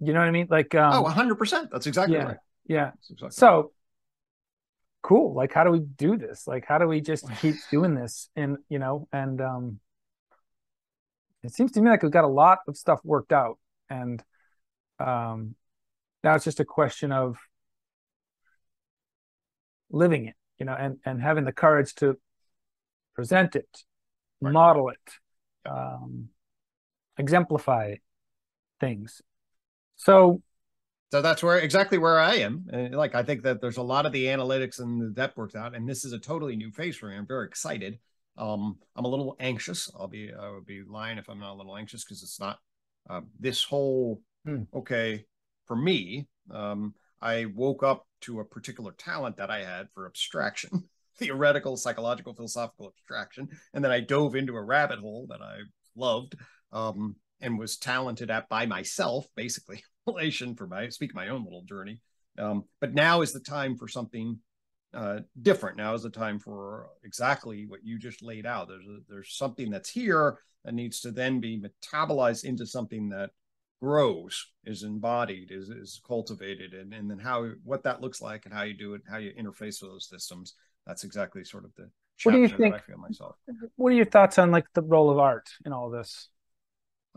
you know what I mean? Like um, oh, hundred percent. That's exactly yeah, right. Yeah. Exactly so. Cool. Like, how do we do this? Like, how do we just keep doing this? And you know, and um, it seems to me like we've got a lot of stuff worked out, and um, now it's just a question of living it, you know, and and having the courage to present it, right. model it, um, exemplify things so so that's where exactly where I am. And like I think that there's a lot of the analytics and the depth worked out, and this is a totally new phase for me. I'm very excited. Um, I'm a little anxious. I'll be I would be lying if I'm not a little anxious because it's not uh, this whole hmm. okay for me. Um, I woke up to a particular talent that I had for abstraction, theoretical, psychological, philosophical abstraction, and then I dove into a rabbit hole that I loved. Um, and was talented at by myself, basically, relation for my speak my own little journey. Um, but now is the time for something uh, different. Now is the time for exactly what you just laid out. There's a, there's something that's here that needs to then be metabolized into something that grows, is embodied, is is cultivated, and and then how what that looks like and how you do it, how you interface with those systems. That's exactly sort of the what do you think? I feel myself. What are your thoughts on like the role of art in all this?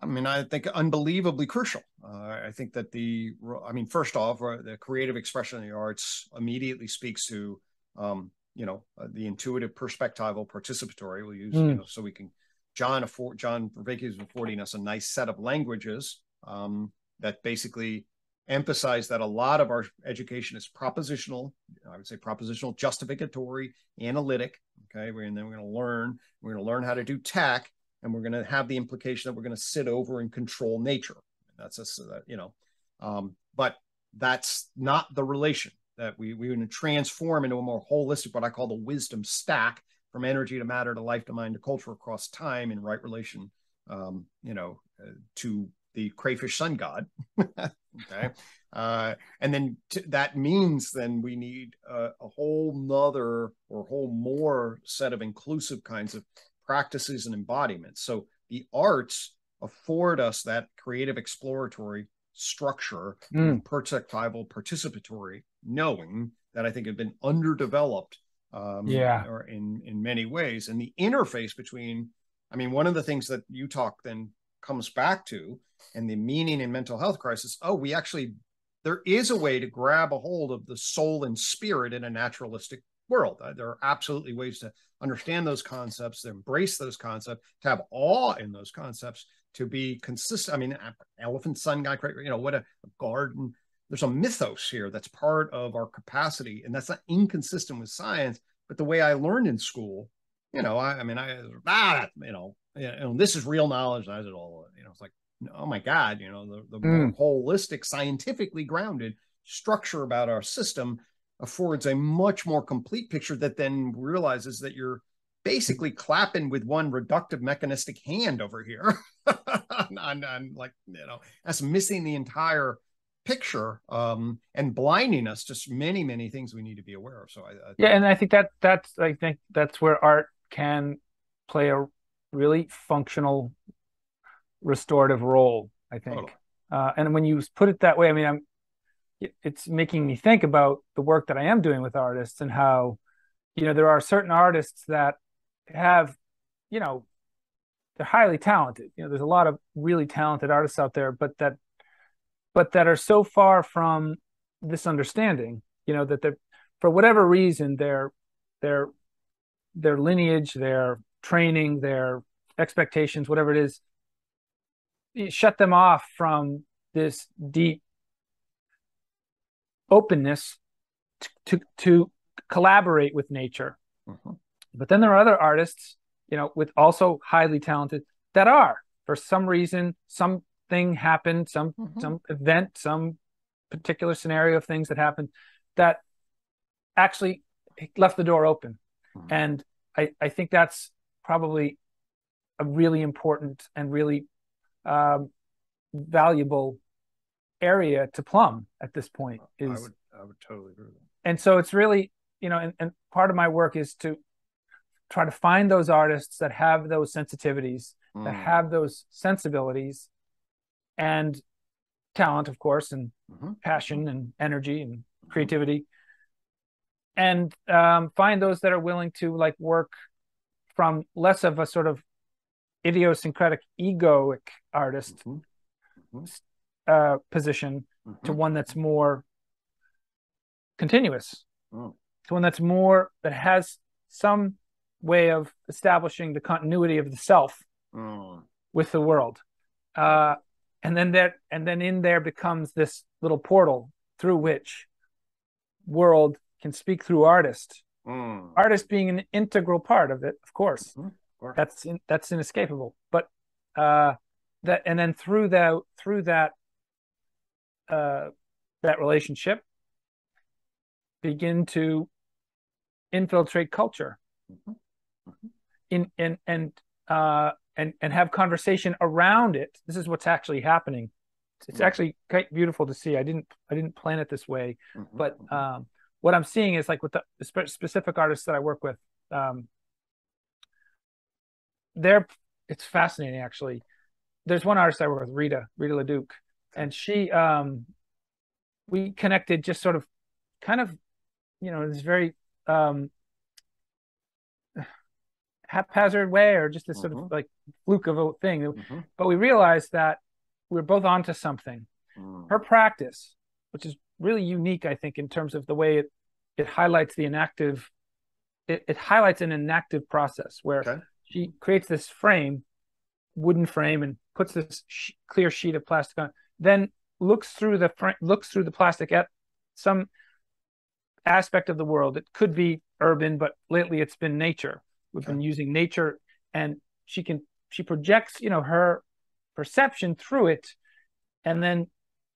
I mean, I think unbelievably crucial. Uh, I think that the, I mean, first off, uh, the creative expression of the arts immediately speaks to, um, you know, uh, the intuitive, perspectival, participatory. We'll use, mm. you know, so we can. John afford John Vervaeke is affording us a nice set of languages um, that basically emphasize that a lot of our education is propositional. I would say propositional, justificatory, analytic. Okay, and then we're going to learn. We're going to learn how to do tech and we're going to have the implication that we're going to sit over and control nature. That's a, you know, um, but that's not the relation that we we're going to transform into a more holistic, what I call the wisdom stack from energy to matter to life to mind to culture across time in right relation, um, you know, uh, to the crayfish sun god. okay. Uh, and then t- that means then we need a, a whole nother or whole more set of inclusive kinds of practices and embodiments. So the arts afford us that creative exploratory structure, mm. perspectival participatory knowing that I think have been underdeveloped um, yeah. or in, in many ways. And the interface between, I mean, one of the things that you talk then comes back to and the meaning in mental health crisis, oh, we actually, there is a way to grab a hold of the soul and spirit in a naturalistic world. Uh, there are absolutely ways to understand those concepts, to embrace those concepts, to have awe in those concepts, to be consistent. I mean, elephant sun guy, you know, what a, a garden. There's a mythos here that's part of our capacity, and that's not inconsistent with science. But the way I learned in school, you know, I, I mean, I ah, you know, you know, this is real knowledge. I did all, you know, it's like, oh my god, you know, the, the mm. more holistic, scientifically grounded structure about our system affords a much more complete picture that then realizes that you're basically clapping with one reductive mechanistic hand over here. And, and, like you know that's missing the entire picture um, and blinding us to many many things we need to be aware of. So I, I yeah and i think that that's i think that's where art can play a really functional restorative role i think. Totally. uh, and when you put it that way i mean i'm it's making me think about the work that I am doing with artists and how, you know, there are certain artists that have, you know, they're highly talented. You know, there's a lot of really talented artists out there, but that, but that are so far from this understanding, you know, that they're, for whatever reason, their, their, their lineage, their training, their expectations, whatever it is, shut them off from this deep openness to, to, to collaborate with nature. Mm-hmm. But then there are other artists, you know, with also highly talented, that are for some reason something happened some Mhm. some event some particular scenario of things that happened that actually left the door open Mhm. and I, I think that's probably a really important and really um, valuable area to plumb at this point I is would I would totally agree with that. and so it's really you know and, and part of my work is to try to find those artists that have those sensitivities that Mm. have those sensibilities and talent of course and Mhm. passion and energy and creativity and um, find those that are willing to like work from less of a sort of idiosyncratic egoic artist Mhm. Uh, position to Mhm. one that's more continuous Mm. to one that's more that has some way of establishing the continuity of the self Mm. with the world uh, and then there and then in there becomes this little portal through which world can speak through artist Mm. artist being an integral part of it of course Mhm. Course. that's in, that's inescapable but uh that and then through that through that uh that relationship begin to infiltrate culture. Mhm. in and and uh and and have conversation around it. This is what's actually happening. It's Mm. actually quite beautiful to see. I didn't i didn't plan it this way Mhm. but um what i'm seeing is like with the spe- specific artists that i work with um they're it's fascinating actually. There's one artist i work with rita rita leduc and she um we connected just sort of kind of you know this very um haphazard way or just this sort Mhm. of like fluke of a thing Mhm. but we realized that we were both onto something Mm. her practice, which is really unique, I think, in terms of the way it it highlights the enactive, it, it highlights an enactive process where Okay. she creates this frame, wooden frame, and puts this sh- clear sheet of plastic on, then looks through the looks through the plastic at some aspect of the world. It could be urban, but lately it's been nature. We've been using nature, and she can she projects, you know, her perception through it, and then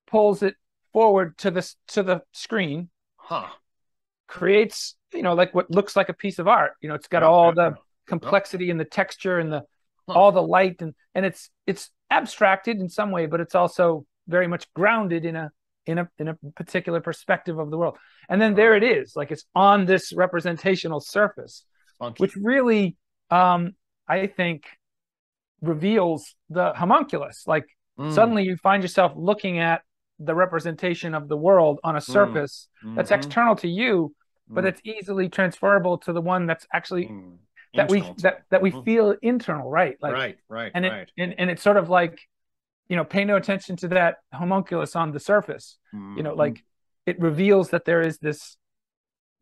pulls it forward to the to the screen, Huh. creates you know like what looks like a piece of art. You know, it's got all the complexity and the texture and the Huh. all the light and and it's it's abstracted in some way, but it's also very much grounded in a in a in a particular perspective of the world. And then there it is, like it's on this representational surface, Funky. which really um I think reveals the homunculus. Like Mm. suddenly you find yourself looking at the representation of the world on a surface that's Mhm. external to you but Mm. it's easily transferable to the one that's actually Mm. that we Internal to that that we Mhm. feel internal right like right, right, and it right. and, and it's sort of like you know pay no attention to that homunculus on the surface you know Mhm. like it reveals that there is this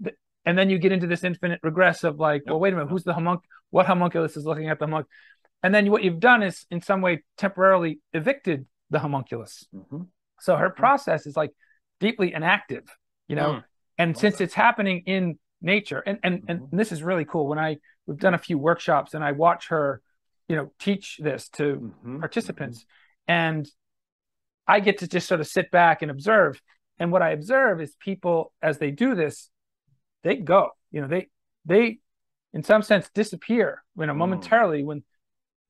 th- and then you get into this infinite regress of like well wait a minute who's the homunc what homunculus is looking at the homunc and then what you've done is in some way temporarily evicted the homunculus Mhm. so her process is like deeply enactive you know Mm. and Love since that. it's happening in nature and and and Mhm. this is really cool when i we've done a few workshops and i watch her you know teach this to Mhm. participants and i get to just sort of sit back and observe and what i observe is people as they do this they go you know they they in some sense disappear you know Mm. momentarily when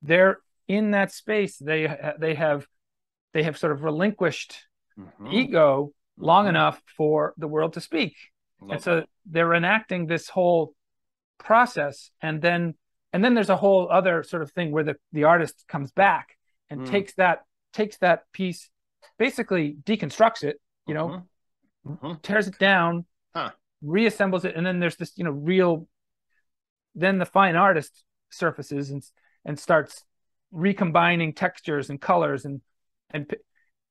they're in that space they they have they have sort of relinquished Mhm. ego long Mhm. enough for the world to speak Love and so they're enacting this whole process and then and then there's a whole other sort of thing where the the artist comes back and Mm. takes that takes that piece basically deconstructs it you know Mhm. Mhm. tears it down Huh. reassembles it and then there's this you know real then the fine artist surfaces and and starts recombining textures and colors and and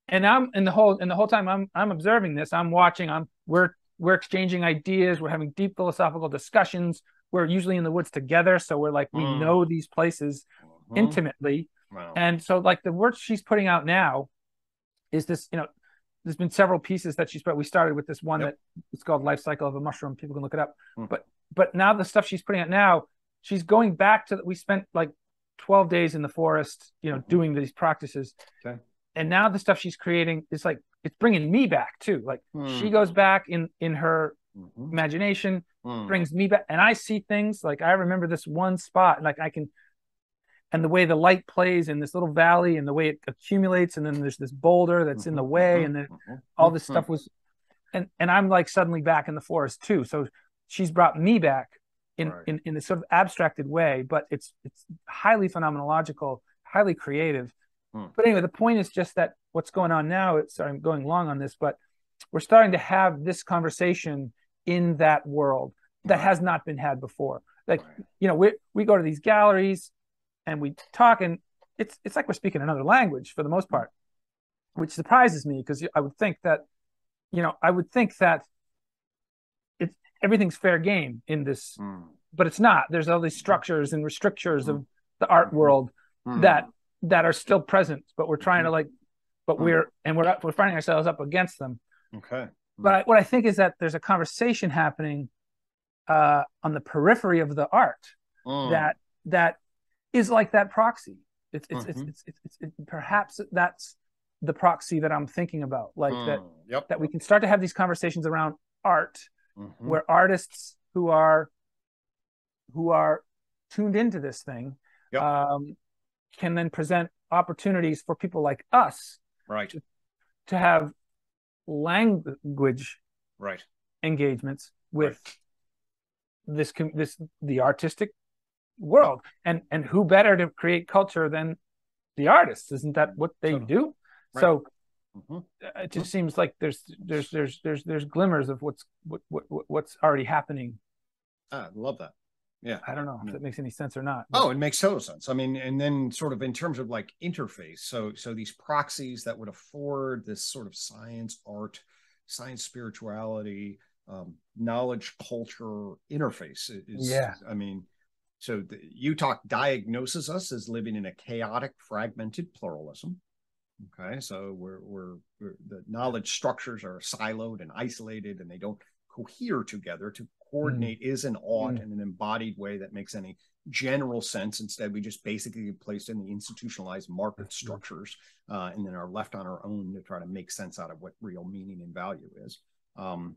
and I'm in the whole and the whole time I'm I'm observing this I'm watching I'm we're we're exchanging ideas we're having deep philosophical discussions we're usually in the woods together so we're like we Mm. know these places Mhm. intimately Wow. and so like the work she's putting out now is this you know there's been several pieces that she's put we started with this one Yep. that it's called life cycle of a mushroom people can look it up Hmm. but but now the stuff she's putting out now she's going back to that. we spent like 12 days in the forest, you know, Mhm. doing these practices. Okay. And now the stuff she's creating is like it's bringing me back too. Like she Hmm. goes back in in her Mhm. imagination, Hmm. brings me back, and I see things like I remember this one spot, like I can, and the way the light plays in this little valley, and the way it accumulates, and then there's this boulder that's in the Mhm. way, Mhm. and then Mhm. all this stuff was, and and I'm like suddenly back in the forest too. So she's brought me back in Right. in in a sort of abstracted way, but it's it's highly phenomenological, highly creative. Hmm. But anyway, the point is just that what's going on now. It's sorry, I'm going long on this, but we're starting to have this conversation in that world that Right. has not been had before. Like Right. you know, we we go to these galleries and we talk, and it's it's like we're speaking another language for the most part, which surprises me because I would think that, you know, I would think that it's everything's fair game in this, Hmm. but it's not. There's all these structures and restrictions of the art world Hmm. that that are still present, but we're trying to like, but Hmm. we're and we're we're finding ourselves up against them. Okay. But I, what I think is that there's a conversation happening uh, on the periphery of the art Hmm. that that is like that proxy. It's it's, Mhm. it's, it's, it's, it's perhaps that's the proxy that I'm thinking about, like that Hmm. Yep. that we can start to have these conversations around art, Mhm. where artists who are who are tuned into this thing Yep. um, can then present opportunities for people like us Right. to have language Right. engagements with this com- this the artistic world and and who better to create culture than the artists isn't that what they Totally. do Right. so Mhm. uh, it just seems like there's there's there's there's there's glimmers of what's what, what what- what's already happening Ah, I love that. Yeah. i don't know if that makes any sense or not but- Oh, it makes total sense. I mean, and then sort of in terms of like interface, so so these proxies that would afford this sort of science, art, science, spirituality, um, knowledge, culture interface is. Yeah. I mean, so the, UTOK diagnoses us as living in a chaotic, fragmented pluralism. Okay, so we're, we're we're the knowledge structures are siloed and isolated, and they don't cohere together to coordinate is an ought Mm. in an embodied way that makes any general sense. Instead, we just basically get placed in the institutionalized market structures uh, and then are left on our own to try to make sense out of what real meaning and value is. Um,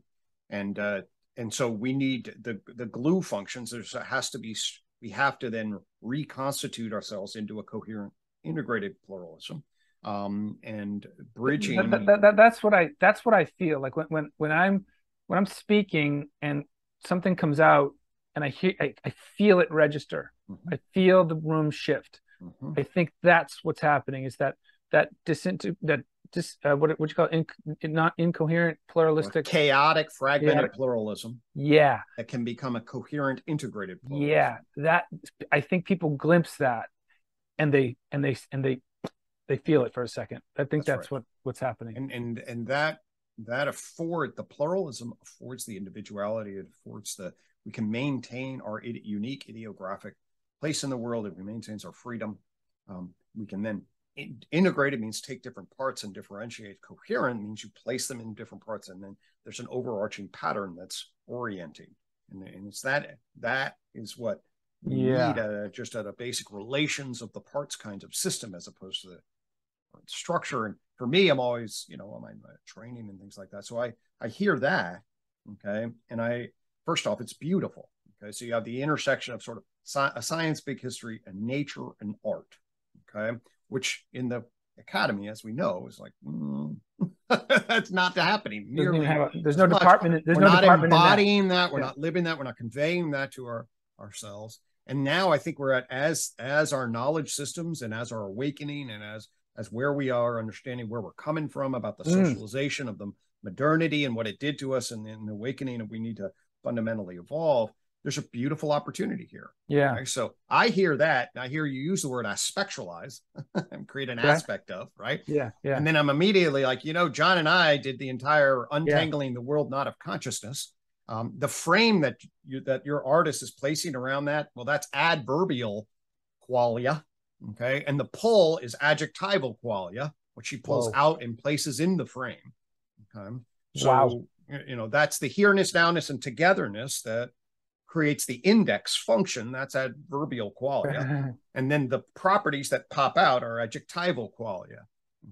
and uh, and so we need the the glue functions. There has to be we have to then reconstitute ourselves into a coherent, integrated pluralism. Um, and bridging. That- that- that- that's what I that's what I feel like when when when I'm when I'm speaking and something comes out and I hear I, I feel it register. Mhm. I feel the room shift. Mhm. I think that's what's happening is that that disinter that dis uh, what what you call it? In, not incoherent pluralistic chaotic, fragmented Chaotic. pluralism yeah that can become a coherent, integrated pluralism. yeah that I think people glimpse that and they and they and they they feel it for a second. I think That's that's, right. what what's happening. and and and that that afford the pluralism affords the individuality it affords the we can maintain our unique idiographic place in the world it maintains our freedom um, we can then in, integrate it means take different parts and differentiate. Coherent means you place them in different parts and then there's an overarching pattern that's orienting. And, and it's that that is what we Yeah. need uh, just at a basic relations of the parts kind of system as opposed to the structure. And for me i'm always you know on my, my training and things like that. So i i hear that okay? And i first off it's beautiful okay? So you have the intersection of sort of sci- a science big history and nature and art okay which in the academy as we know is like mm, that's not happening a- there's no much. department. There's we're no not department in that. embodying that. We're Yeah. not living that. We're not conveying that to our ourselves. And now I think we're at as as our knowledge systems and as our awakening and as as where we are understanding where we're coming from about the Mm. socialization of the modernity and what it did to us and, and the awakening and we need to fundamentally evolve. There's a beautiful opportunity here. Yeah. Right? So I hear that. and I hear you use the word aspectualize and create an Okay. aspect of, right? Yeah. Yeah. And then I'm immediately like, you know, John and I did the entire untangling the world knot of consciousness. Um, the frame that you that your artist is placing around that, well, that's adverbial qualia. Okay. And the pull is adjectival qualia, which she pulls Whoa. out and places in the frame. Okay. So Wow. you know, that's the here-ness, nowness, and togetherness that creates the index function, that's adverbial qualia. and then the properties that pop out are adjectival qualia.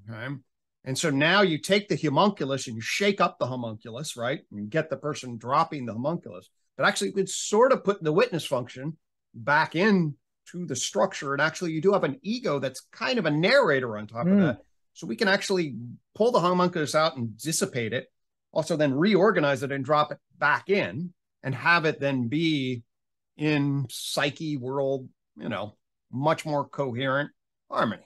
Okay. And so now you take the homunculus and you shake up the homunculus, right? And get the person dropping the homunculus. But actually, you could sort of put the witness function back in to the structure. And actually, you do have an ego that's kind of a narrator on top mm. of hmm. that. So we can actually pull the homunculus out and dissipate it, also then reorganize it and drop it back in and have it then be in psyche world, you know, much more coherent harmony.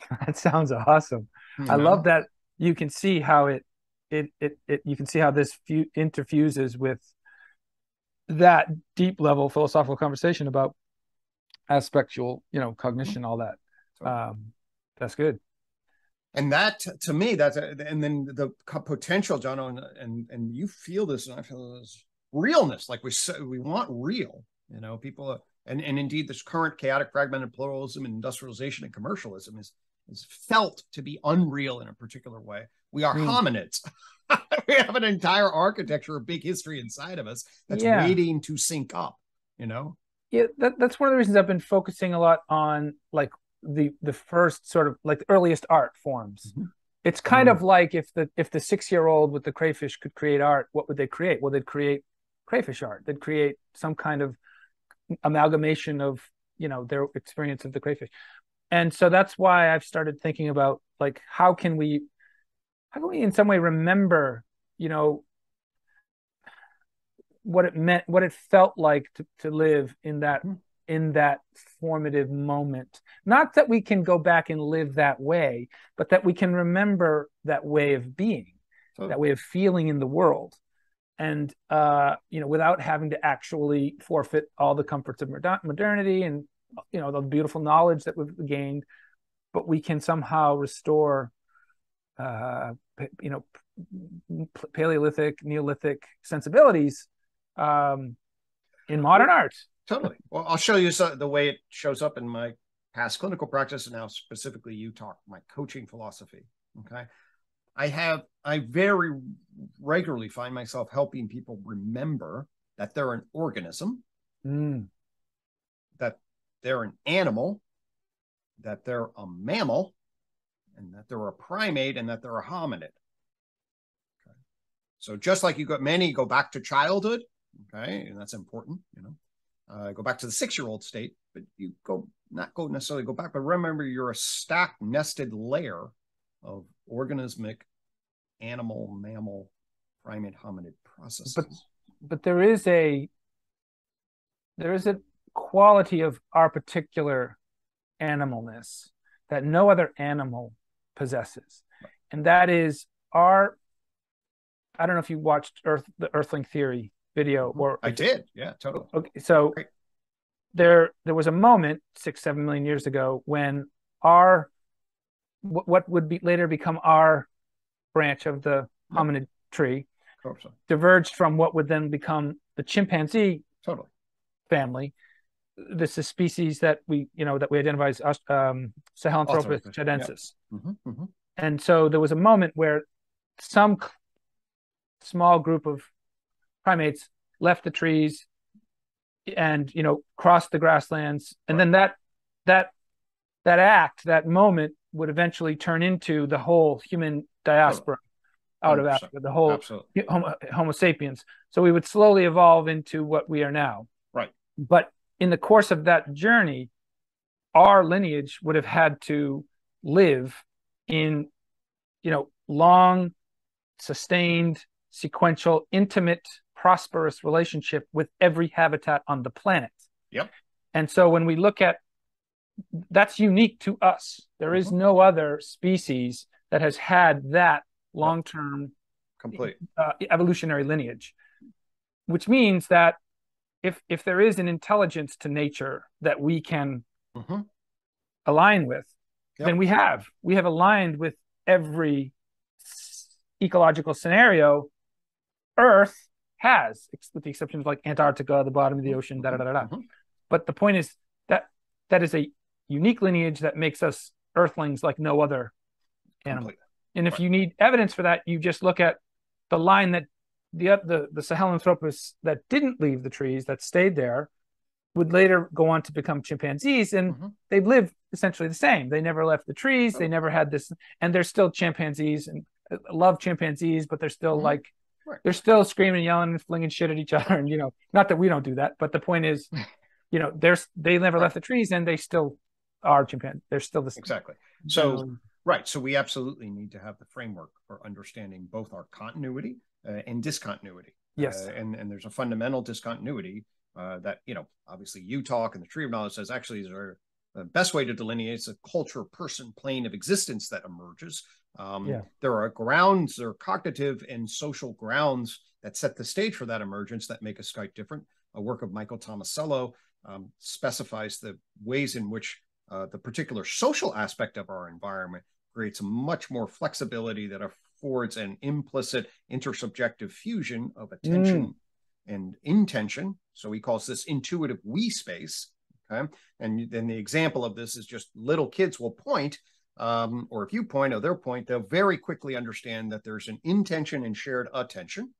That sounds awesome. Mm-hmm. I love that you can see how it it it, it you can see how this fu- interfuses with that deep level philosophical conversation about aspectual, you know, cognition, all that. Um, that's good. And that to me, that's a, and then the potential, John, and, and and you feel this, and I feel this realness. Like we we want real, you know, people, and and indeed, this current chaotic, fragmented pluralism, and industrialization, and commercialism is is felt to be unreal in a particular way. We are mm. hominids. we have an entire architecture, a big history inside of us that's yeah. waiting to sync up. You know, yeah, that, that's one of the reasons I've been focusing a lot on like the the first sort of like the earliest art forms. Mm-hmm. It's kind mm-hmm. of like if the if the six year old with the crayfish could create art, what would they create? Well, they'd create crayfish art. They'd create some kind of amalgamation of you know their experience of the crayfish, and so that's why I've started thinking about like how can we how can we in some way remember you know what it meant, what it felt like to, to live in that mm-hmm. in that formative moment. Not that we can go back and live that way, but that we can remember that way of being, that way of feeling in the world, and uh, you know, without having to actually forfeit all the comforts of modernity and you know the beautiful knowledge that we've gained, but we can somehow restore. Uh, you know, Paleolithic, Neolithic sensibilities um, in modern art. Totally. Well, I'll show you so, the way it shows up in my past clinical practice and now specifically UTOK my coaching philosophy. Okay. I have, I very regularly find myself helping people remember that they're an organism, mm. that they're an animal, that they're a mammal, and that they're a primate, and that they're a hominid. Okay. So just like you got many go back to childhood, Okay, and that's important. You know, uh, go back to the six-year-old state, but you go not go necessarily go back, but remember you're a stacked, nested layer of organismic, animal, mammal, primate, hominid processes. But but there is a there is a quality of our particular animalness that no other animal possesses, right. and that is our. I don't know if you watched Earth, the Earthling theory video mm-hmm. or I did. Yeah, totally. Okay, so Great. there there was a moment six seven million years ago when our what would be later become our branch of the hominid tree so. diverged from what would then become the chimpanzee totally family this is species that we you know that we identify as um, Sahelanthropus tchadensis. Mm-hmm, mm-hmm. And so there was a moment where some small group of primates left the trees and you know crossed the grasslands and then that that that act that moment would eventually turn into the whole human diaspora out of Africa, the whole homo, homo, sapiens. So we would slowly evolve into what we are now. Right. But in the course of that journey, our lineage would have had to live in, you know, long, sustained, sequential, intimate prosperous relationship with every habitat on the planet. Yep. And so when we look at that's unique to us. There is mm-hmm. no other species that has had that long-term complete uh, evolutionary lineage. Which means that if if there is an intelligence to nature that we can mm-hmm. align with, yep. then we have we have aligned with every ecological scenario Earth has, with the exception of like Antarctica, the bottom of the ocean, da da da da. Mm-hmm. But the point is that that is a unique lineage that makes us Earthlings like no other animal. Completely. And if right. you need evidence for that, you just look at the line that the the the Sahelanthropus that didn't leave the trees, that stayed there, would later go on to become chimpanzees, and mm-hmm. they live essentially the same. They never left the trees. They oh. never had this, and they're still chimpanzees and uh, love chimpanzees, but they're still mm-hmm. like right. they're still screaming, yelling, and flinging shit at each other. And you know, not that we don't do that, but the point is, you know, they're they never left the trees, and they still are chimpanzees. They're still the same. Exactly. So. Um, right. So we absolutely need to have the framework for understanding both our continuity uh, and discontinuity. Yes. Uh, and, and there's a fundamental discontinuity uh, that, you know, obviously you talk and the tree of knowledge says actually is our the best way to delineate is a culture, person, plane of existence that emerges. Um, yeah. There are grounds, there are cognitive and social grounds that set the stage for that emergence that make a skite different. A work of Michael Tomasello um, specifies the ways in which uh, the particular social aspect of our environment creates much more flexibility that affords an implicit intersubjective fusion of attention mm. and intention. So he calls this intuitive we space. Okay. And then the example of this is just little kids will point, um, or if you point or their point, they'll very quickly understand that there's an intention and shared attention.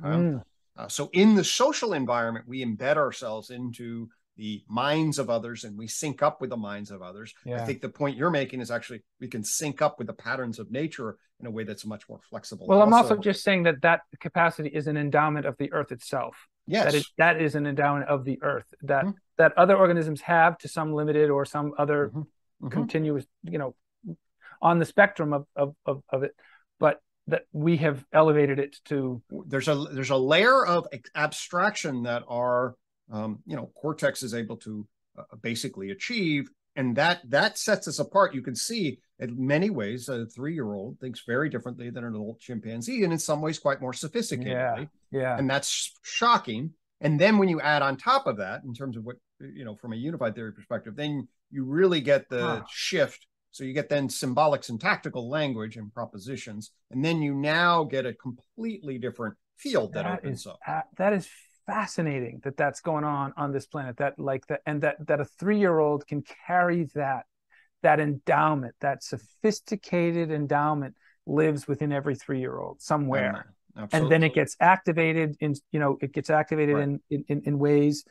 Okay? Mm. Uh, so in the social environment, we embed ourselves into the minds of others and we sync up with the minds of others. Yeah. I think the point you're making is actually we can sync up with the patterns of nature in a way that's much more flexible. Well, also, I'm also just saying that that capacity is an endowment of the earth itself. Yes. That is, that is an endowment of the earth that mm-hmm. that other organisms have to some limited or some other mm-hmm. Mm-hmm. continuous, you know, on the spectrum of, of, of, of it. But that we have elevated it to there's a there's a layer of abstraction that our um, you know, Cortex is able to uh, basically achieve. And that that sets us apart. You can see in many ways a three-year-old thinks very differently than an adult chimpanzee, and in some ways quite more sophisticated. Yeah, yeah. And that's shocking. And then when you add on top of that, in terms of what you know, from a unified theory perspective, then you really get the huh. shift. So you get then symbolic syntactical language and propositions, and then you now get a completely different field that, that opens is, up. Uh, that is fascinating that that's going on on this planet that like that and that that a three-year-old can carry that that endowment that sophisticated endowment lives within every three-year-old somewhere and then it gets activated in you know it gets activated right. in, in in ways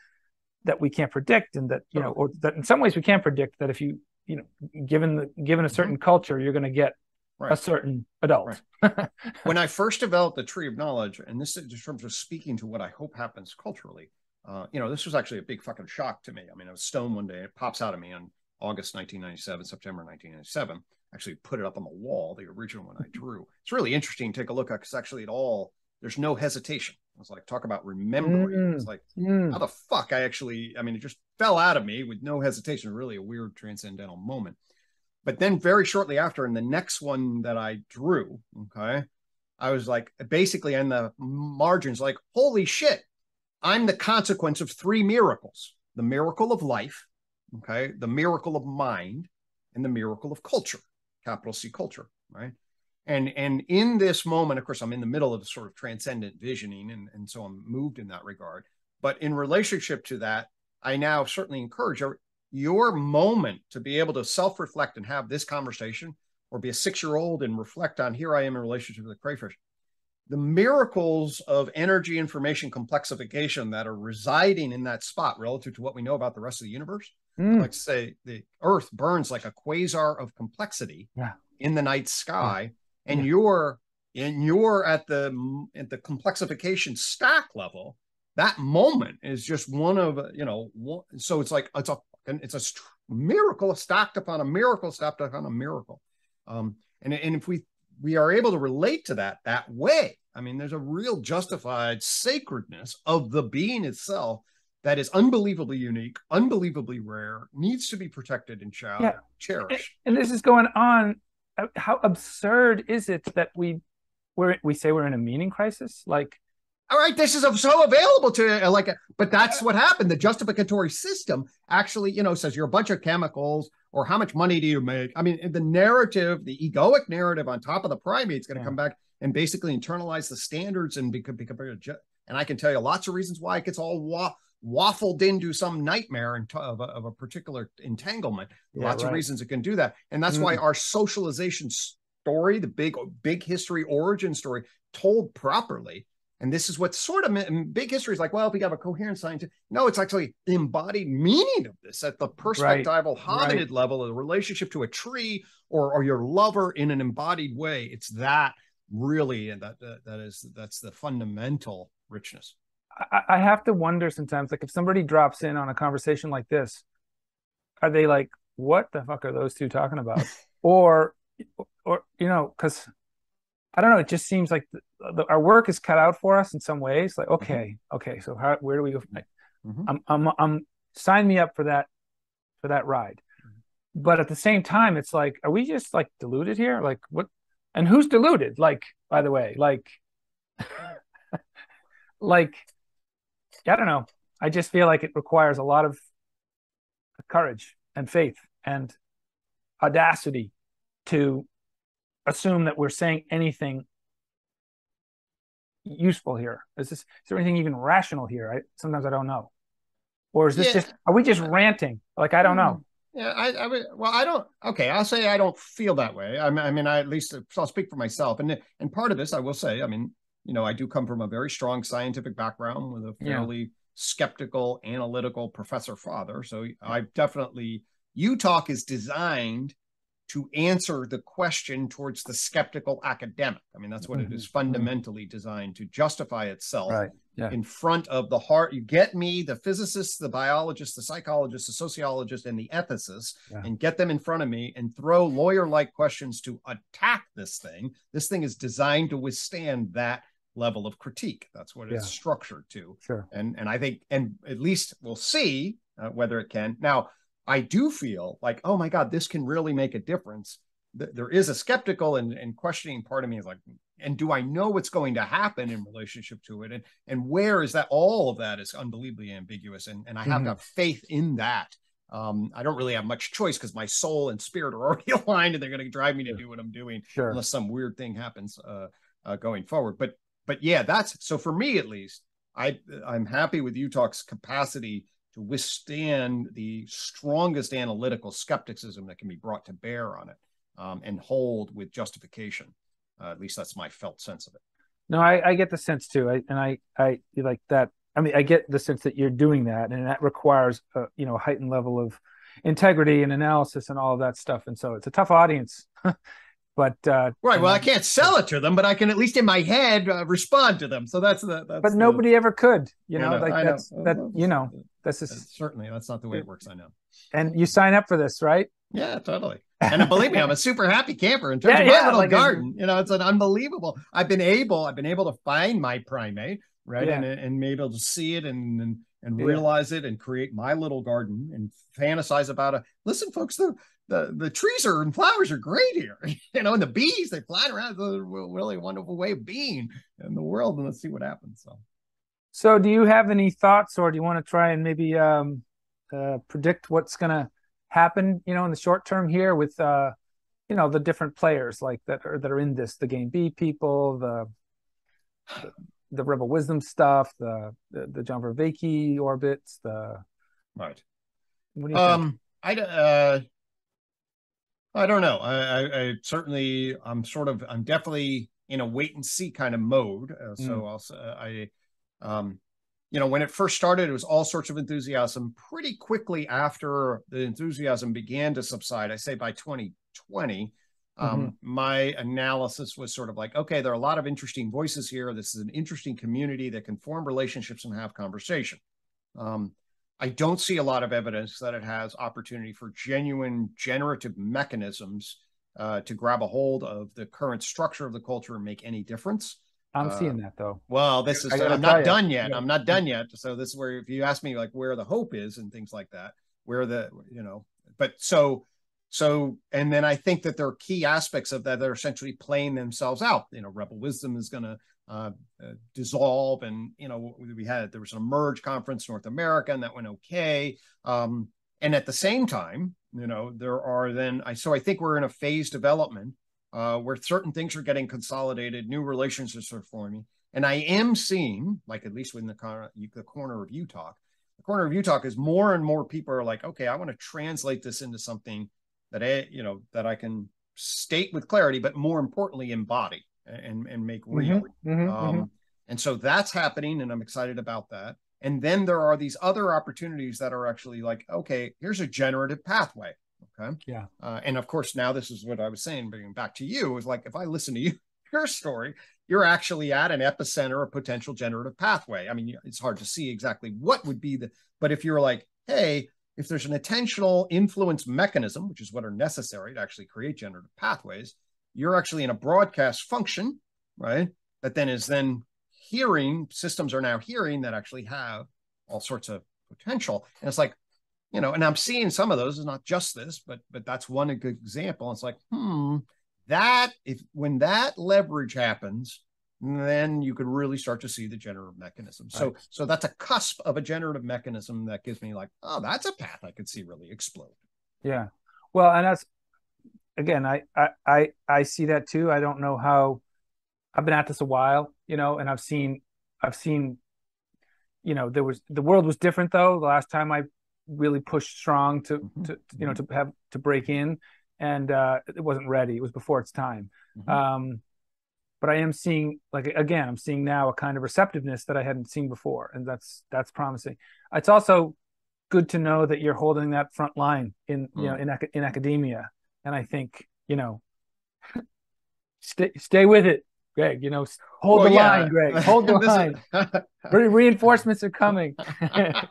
that we can't predict and that you know or that in some ways we can't predict that if you you know given the given a certain mm-hmm. culture you're going to get right. a certain adult. Right. when I first developed the tree of knowledge, and this is in terms of speaking to what I hope happens culturally, uh, you know, this was actually a big fucking shock to me. I mean, I was stoned one day, it pops out of me on August 1997, September 1997. Actually, put it up on the wall, the original one I drew. It's really interesting. To take a look at because actually, it all there's no hesitation. I was like, talk about remembering. Mm, it's like, mm. how the fuck I actually, I mean, it just fell out of me with no hesitation. Really a weird transcendental moment. But then very shortly after, in the next one that I drew, okay, I was like basically in the margins, like, holy shit, I'm the consequence of three miracles the miracle of life, okay, the miracle of mind, and the miracle of culture, capital C culture, right? And and in this moment, of course, I'm in the middle of sort of transcendent visioning, and, and so I'm moved in that regard. But in relationship to that, I now certainly encourage your moment to be able to self reflect and have this conversation, or be a six year old and reflect on here I am in relationship to the crayfish. The miracles of energy information complexification that are residing in that spot relative to what we know about the rest of the universe. Mm. Like say the Earth burns like a quasar of complexity yeah. in the night sky, yeah. and yeah. you're and you're at the at the complexification stack level that moment is just one of you know one, so it's like it's a and it's a miracle stacked upon a miracle stacked upon a miracle. Um, and, and if we we are able to relate to that that way i mean there's a real justified sacredness of the being itself that is unbelievably unique unbelievably rare needs to be protected and ch- yeah. cherished. And, and this is going on. Uh, how absurd is it that we we we say we're in a meaning crisis? Like all right, this is so available to uh, like, but that's what happened. The justificatory system actually, you know, says you're a bunch of chemicals, or how much money do you make? I mean, the narrative, the egoic narrative on top of the primate is going to yeah. come back and basically internalize the standards and become, become and I can tell you lots of reasons why it gets all wa- waffled into some nightmare of, a, of a particular entanglement. Yeah, lots right. of reasons it can do that, and that's mm. why our socialization story, the big big history origin story, told properly and this is what sort of big history is like. Well, if we have a coherent science, no, it's actually the embodied meaning of this at the perspectival right. hominid right. level, of the relationship to a tree or or your lover in an embodied way. It's that really, and that, that that is that's the fundamental richness. I, I have to wonder sometimes, like if somebody drops in on a conversation like this, are they like, "What the fuck are those two talking about?" or, or you know, because I don't know. It just seems like the, the, our work is cut out for us in some ways. Like, mm-hmm. okay, mm-hmm. okay, so how, where do we go? Mm-hmm. I'm, I'm, I'm, sign me up for that, for that ride. Mm-hmm. But at the same time, it's like, are we just like deluded here? Like, what? And who's deluded? Like, by the way, like, like, I don't know. I just feel like it requires a lot of courage and faith and audacity to assume that we're saying anything useful here. Is this is there anything even rational here? I sometimes I don't know. Or is this yeah. just are we just ranting? Like I don't know. Hmm. Yeah, I, I would. well, I don't. Okay, I'll say I don't feel that way. I mean, I mean, I at least I'll speak for myself, and and part of this, I will say, I mean, you know, I do come from a very strong scientific background with a fairly yeah. skeptical, analytical professor father. So I definitely UTOK is designed to answer the question towards the skeptical academic. I mean, that's what mm-hmm. it is fundamentally designed to justify itself right. yeah. in front of the heart. You get me, the physicists, the biologists, the psychologists, the sociologists, and the ethicists, yeah. and get them in front of me and throw lawyer like questions to attack this thing. This thing is designed to withstand that level of critique. That's what yeah. it's structured to. Sure. And and I think, and at least we'll see uh, whether it can. Now, I do feel like, oh my God, this can really make a difference. There is a skeptical and, and questioning part of me is like, and do I know what's going to happen in relationship to it? And and where is that? All of that is unbelievably ambiguous. And, and I have mm-hmm. to have faith in that. Um, I don't really have much choice because my soul and spirit are already aligned and they're going to drive me to do what I'm doing sure. unless some weird thing happens uh, uh, going forward. But but yeah, that's so for me at least, I I'm happy with UTOK's capacity to withstand the strongest analytical skepticism that can be brought to bear on it um, and hold with justification. Uh, at least that's my felt sense of it. No, I, I get the sense too. I, and I, I like that. I mean, I get the sense that you're doing that, and that requires a you know a heightened level of integrity and analysis and all of that stuff. And so it's a tough audience. but uh, right well i can't sell it to them but i can at least in my head uh, respond to them. So that's the that's but the, nobody ever could you know, know like that's know. that you know that's just certainly that's not the way it works i know. And you sign up for this right? Yeah totally. And believe me i'm a super happy camper in terms yeah, of my yeah, little like garden. A, you know it's an unbelievable i've been able i've been able to find my primate right yeah. and and be able to see it and and, and realize it and create my little garden and fantasize about it. Listen folks the the the trees are and flowers are great here, you know, and the bees they fly around. It's a really wonderful way of being in the world, and let's see what happens. So, so do you have any thoughts, or do you want to try and maybe um, uh, predict what's going to happen, you know, in the short term here with, uh, you know, the different players like that are that are in this, the game B people, the the, the Rebel Wisdom stuff, the the, the John Vervaeke orbits, the right. What do you um, think? I uh I don't know. I, I, I, certainly, I'm sort of, I'm definitely in a wait and see kind of mode. Uh, so mm. I'll, uh, I, um, you know, when it first started, it was all sorts of enthusiasm. Pretty quickly after the enthusiasm began to subside, I say by 2020, um, mm-hmm. my analysis was sort of like, okay, there are a lot of interesting voices here. This is an interesting community that can form relationships and have conversation. Um, I don't see a lot of evidence that it has opportunity for genuine generative mechanisms uh, to grab a hold of the current structure of the culture and make any difference. I'm uh, seeing that though. Well, this is I'm not done yet. Yeah. I'm not done yet. So this is where if you ask me like where the hope is and things like that, where the you know, but so so and then I think that there are key aspects of that that are essentially playing themselves out. You know, rebel wisdom is going to uh, uh, dissolve. And you know, we had there was an emerge conference North America, and that went okay. Um, and at the same time, you know, there are then I so I think we're in a phase development uh, where certain things are getting consolidated, new relationships are forming, and I am seeing, like at least within the corner, the corner of UTOK, the corner of UTOK is more and more people are like, okay, I want to translate this into something that I, you know, that I can state with clarity, but more importantly, embody and and make real. Mm-hmm, mm-hmm, um, mm-hmm. and so that's happening, and I'm excited about that. And then there are these other opportunities that are actually like, okay, here's a generative pathway. Okay. Yeah. Uh, and of course, now this is what I was saying, bringing back to you is like, if I listen to you, your story, you're actually at an epicenter of potential generative pathway. I mean, it's hard to see exactly what would be the, but if you're like, hey, if there's an intentional influence mechanism, which is what are necessary to actually create generative pathways, you're actually in a broadcast function, right? That then is then hearing, systems are now hearing that actually have all sorts of potential. And it's like, you know, and I'm seeing some of those, it's not just this, but but that's one good example. It's like, hmm, that if when that leverage happens, then you could really start to see the generative mechanism. So right. so that's a cusp of a generative mechanism that gives me like, oh, that's a path I could see really explode. Yeah. Well, and that's again, I I I, I see that too. I don't know how I've been at this a while, you know, and I've seen I've seen you know, there was the world was different though. The last time I really pushed strong to, mm-hmm. to you know to have to break in and uh, it wasn't ready. It was before its time. Mm-hmm. Um, but I am seeing, like again, I'm seeing now a kind of receptiveness that I hadn't seen before, and that's that's promising. It's also good to know that you're holding that front line in mm. you know in in academia, and I think you know, stay stay with it, Gregg. You know, hold well, the yeah. line, Gregg. Hold the line. Re- reinforcements are coming, and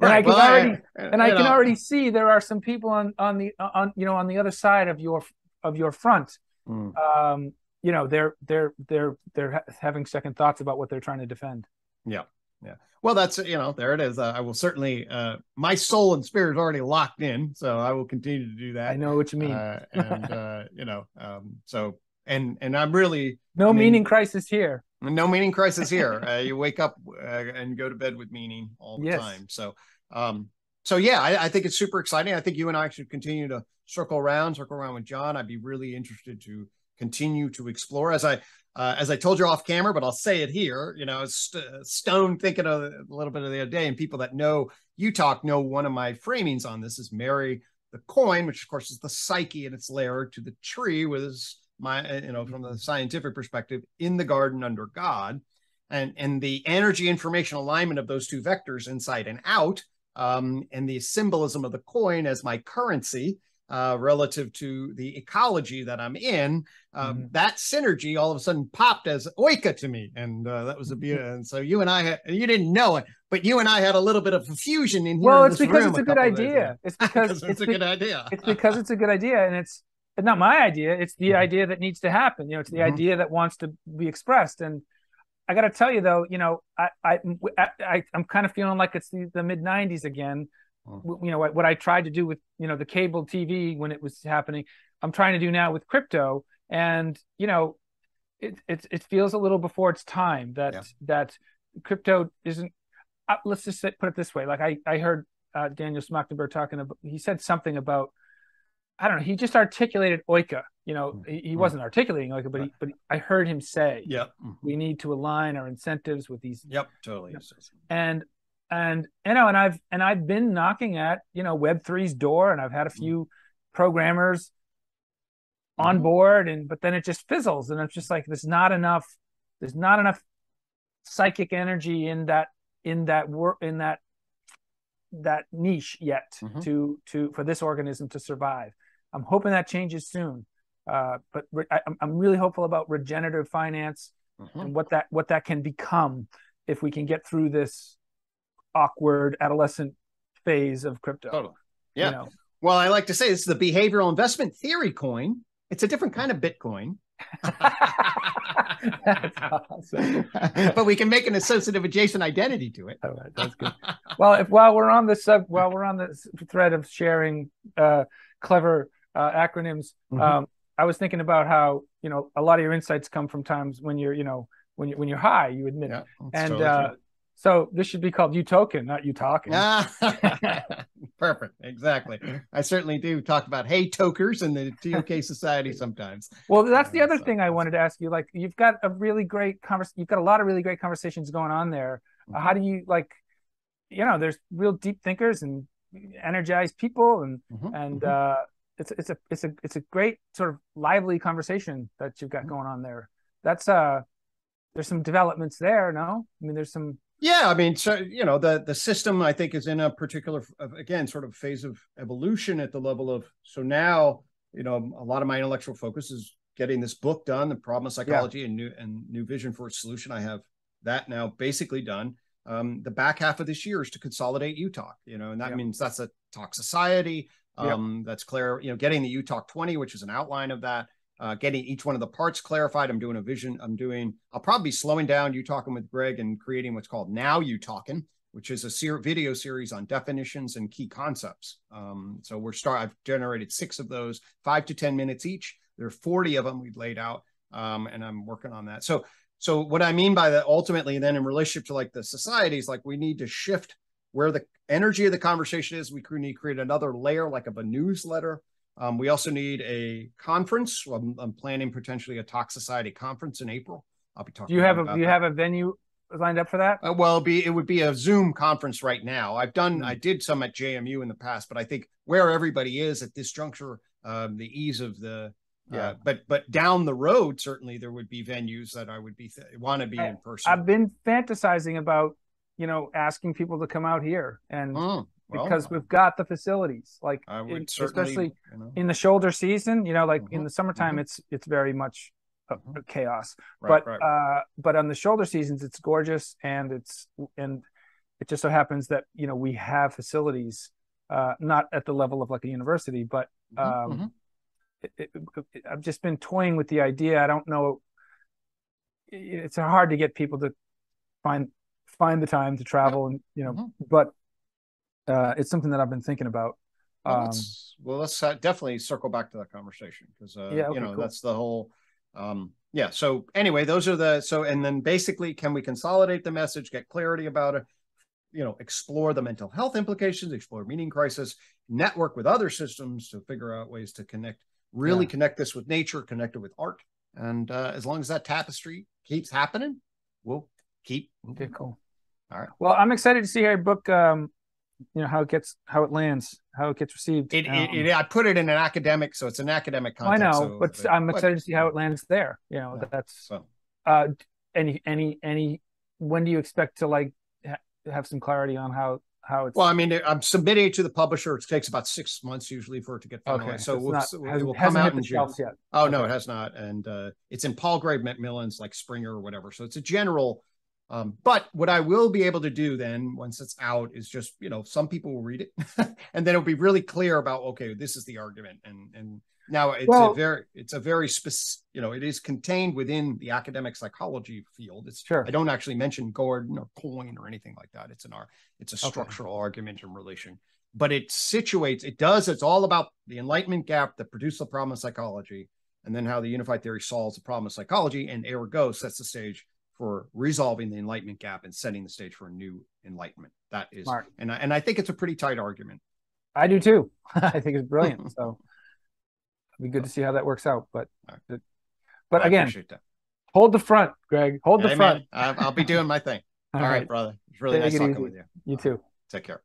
right, I can well, already I, and I can know. already see there are some people on on the on you know on the other side of your of your front. Mm. Um, you know they're they're they're they're having second thoughts about what they're trying to defend. Yeah, yeah. Well, that's you know there it is. Uh, I will certainly. Uh, my soul and spirit is already locked in, so I will continue to do that. I know what you mean. Uh, and uh, you know, um, so and and I'm really no I mean, meaning crisis here. No meaning crisis here. uh, you wake up uh, and go to bed with meaning all the yes. time. So, um, so yeah, I, I, think it's super exciting. I think you and I should continue to circle around, circle around with John. I'd be really interested to continue to explore as I uh, as I told you off camera, but I'll say it here. You know, st- Stone thinking of a little bit of the other day, and people that know UTOK know one of my framings on this is Mary the coin, which of course is the psyche and its layer to the tree his my you know from the scientific perspective in the garden under god and and the energy information alignment of those two vectors inside and out um, and the symbolism of the coin as my currency uh, relative to the ecology that I'm in, um, mm-hmm. that synergy all of a sudden popped as oika to me, and uh, that was a beauty. And so you and I, had, you didn't know it, but you and I had a little bit of fusion in here. Well, it's because it's a, a good idea. It's because it's, it's, a be- good idea. it's because it's a good idea, and it's it's not my idea. It's the mm-hmm. idea that needs to happen. You know, it's the mm-hmm. idea that wants to be expressed. And I got to tell you though, you know, I, I, I, am kind of feeling like it's the, the mid '90s again. Mm. You know what, what I tried to do with you know the cable TV when it was happening, I'm trying to do now with crypto. And you know, it it, it feels a little before its time that yeah. that crypto isn't. Uh, let's just say, put it this way: like I I heard uh, Daniel Schmachtenberger talking about. He said something about I don't know. He just articulated oika. You know, mm-hmm. he, he, wasn't articulating oika, but he, but I heard him say, "Yeah, mm-hmm. we need to align our incentives with these." Yep, totally. And and you know, and I've and I've been knocking at you know Web 3's door, and I've had a mm-hmm. few programmers on mm-hmm. board, and but then it just fizzles, and it's just like there's not enough. There's not enough psychic energy in that in that work in that that niche yet mm-hmm. to to for this organism to survive I'm hoping that changes soon. Uh, but re- I, am really hopeful about regenerative finance mm-hmm. and what that what that can become if we can get through this awkward adolescent phase of crypto. Totally. Yeah. You know? Well, I like to say this is the behavioral investment theory coin. It's a different kind of Bitcoin. that's awesome. but we can make an associative adjacent identity to it. All right, that's good. well, if while we're on the sub, while we're on the thread of sharing uh, clever uh, acronyms. Mm-hmm. Um, I was thinking about how you know a lot of your insights come from times when you're you know when you when you're high. You admit, yeah, and totally uh, so this should be called you token, not you talking. Perfect, exactly. I certainly do talk about hey tokers in the TOK Society sometimes. Well, that's the other so, thing I wanted to ask you. Like, you've got a really great convers. You've got a lot of really great conversations going on there. Mm-hmm. Uh, how do you like? You know, there's real deep thinkers and energized people, and mm-hmm. and mm-hmm. uh, it's it's a it's a it's a great sort of lively conversation that you've got mm-hmm. going on there. That's uh there's some developments there. No, I mean there's some. Yeah, I mean, so you know, the the system I think is in a particular again sort of phase of evolution at the level of so now you know a lot of my intellectual focus is getting this book done, the problem of psychology yeah. and new and new vision for a solution. I have that now basically done. Um, the back half of this year is to consolidate UTOK, you know, and that yeah. means that's a TOK Society. Um, yeah. That's clear, you know, getting the UTOK 20, which is an outline of that, uh, getting each one of the parts clarified. I'm doing a vision. I'm doing, I'll probably be slowing down UTOKing with Gregg and creating what's called Now You Talking, which is a ser- video series on definitions and key concepts. Um, so we're start. I've generated six of those, five to 10 minutes each. There are 40 of them we've laid out. Um, and I'm working on that. So so what I mean by that ultimately then in relationship to like the societies, like we need to shift where the energy of the conversation is. We need to create another layer like of a newsletter. Um, we also need a conference. I'm, I'm, planning potentially a TOK Society conference in April. I'll be talking. Do you have a do you that. have a venue lined up for that? Uh, well, be it would be a Zoom conference right now. I've done mm-hmm. I did some at JMU in the past, but I think where everybody is at this juncture, um, the ease of the yeah, uh, but but down the road, certainly there would be venues that I would be th- want to be in person. I've been fantasizing about, you know, asking people to come out here, and mm, well, because we've got the facilities, like in, especially you know. in the shoulder season, you know, like mm-hmm, in the summertime, mm-hmm. it's it's very much a, mm-hmm. chaos. Right, but right. uh, but on the shoulder seasons, it's gorgeous, and it's and it just so happens that you know we have facilities, uh, not at the level of like a university, but mm-hmm, um, mm-hmm it, it, I've just been toying with the idea. I don't know. It's hard to get people to find find the time to travel, and you know, but uh, it's something that I've been thinking about. Well, um, let's, well, let's uh, definitely circle back to that conversation because uh, yeah, okay, you know cool. that's the whole. Um, yeah. So anyway, those are the so and then basically, can we consolidate the message, get clarity about it? You know, explore the mental health implications, explore meaning crisis, network with other systems to figure out ways to connect really yeah. connect this with nature, connect it with art. And uh, as long as that tapestry keeps happening, we'll keep. Okay, cool. All right. Well, I'm excited to see how your book, um, you know, how it gets, how it lands, how it gets received. It, um, it, it I put it in an academic, so it's an academic context. I know, so, but, but, I'm excited but, to see how it lands there. You know, yeah, that's. So. Uh, any, any, any. When do you expect to like ha- have some clarity on how how it's well i mean i'm submitting it to the publisher it takes about six months usually for it to get finalized okay. so, we'll, not, it will come out in june yet. oh okay. no it has not and uh, it's in palgrave macmillan's like springer or whatever so it's a general um, but what i will be able to do then once it's out is just you know some people will read it and then it'll be really clear about okay this is the argument and and now it's well, a very it's a very specific you know it is contained within the academic psychology field. It's sure I don't actually mention Garden or Coin or anything like that. It's an art it's a structural okay. argument in relation, but it situates it does it's all about the enlightenment gap that produced the problem of psychology, and then how the unified theory solves the problem of psychology, and ergo sets the stage for resolving the enlightenment gap and setting the stage for a new enlightenment. That is, Smart. and I, and I think it's a pretty tight argument. I do too. I think it's brilliant. so it'd be good to see how that works out. But right. but again, hold the front, Gregg. Hold the front. I'll be doing my thing. All, All right. right, brother. It's really Take nice talking easy. with you. You too. Take care.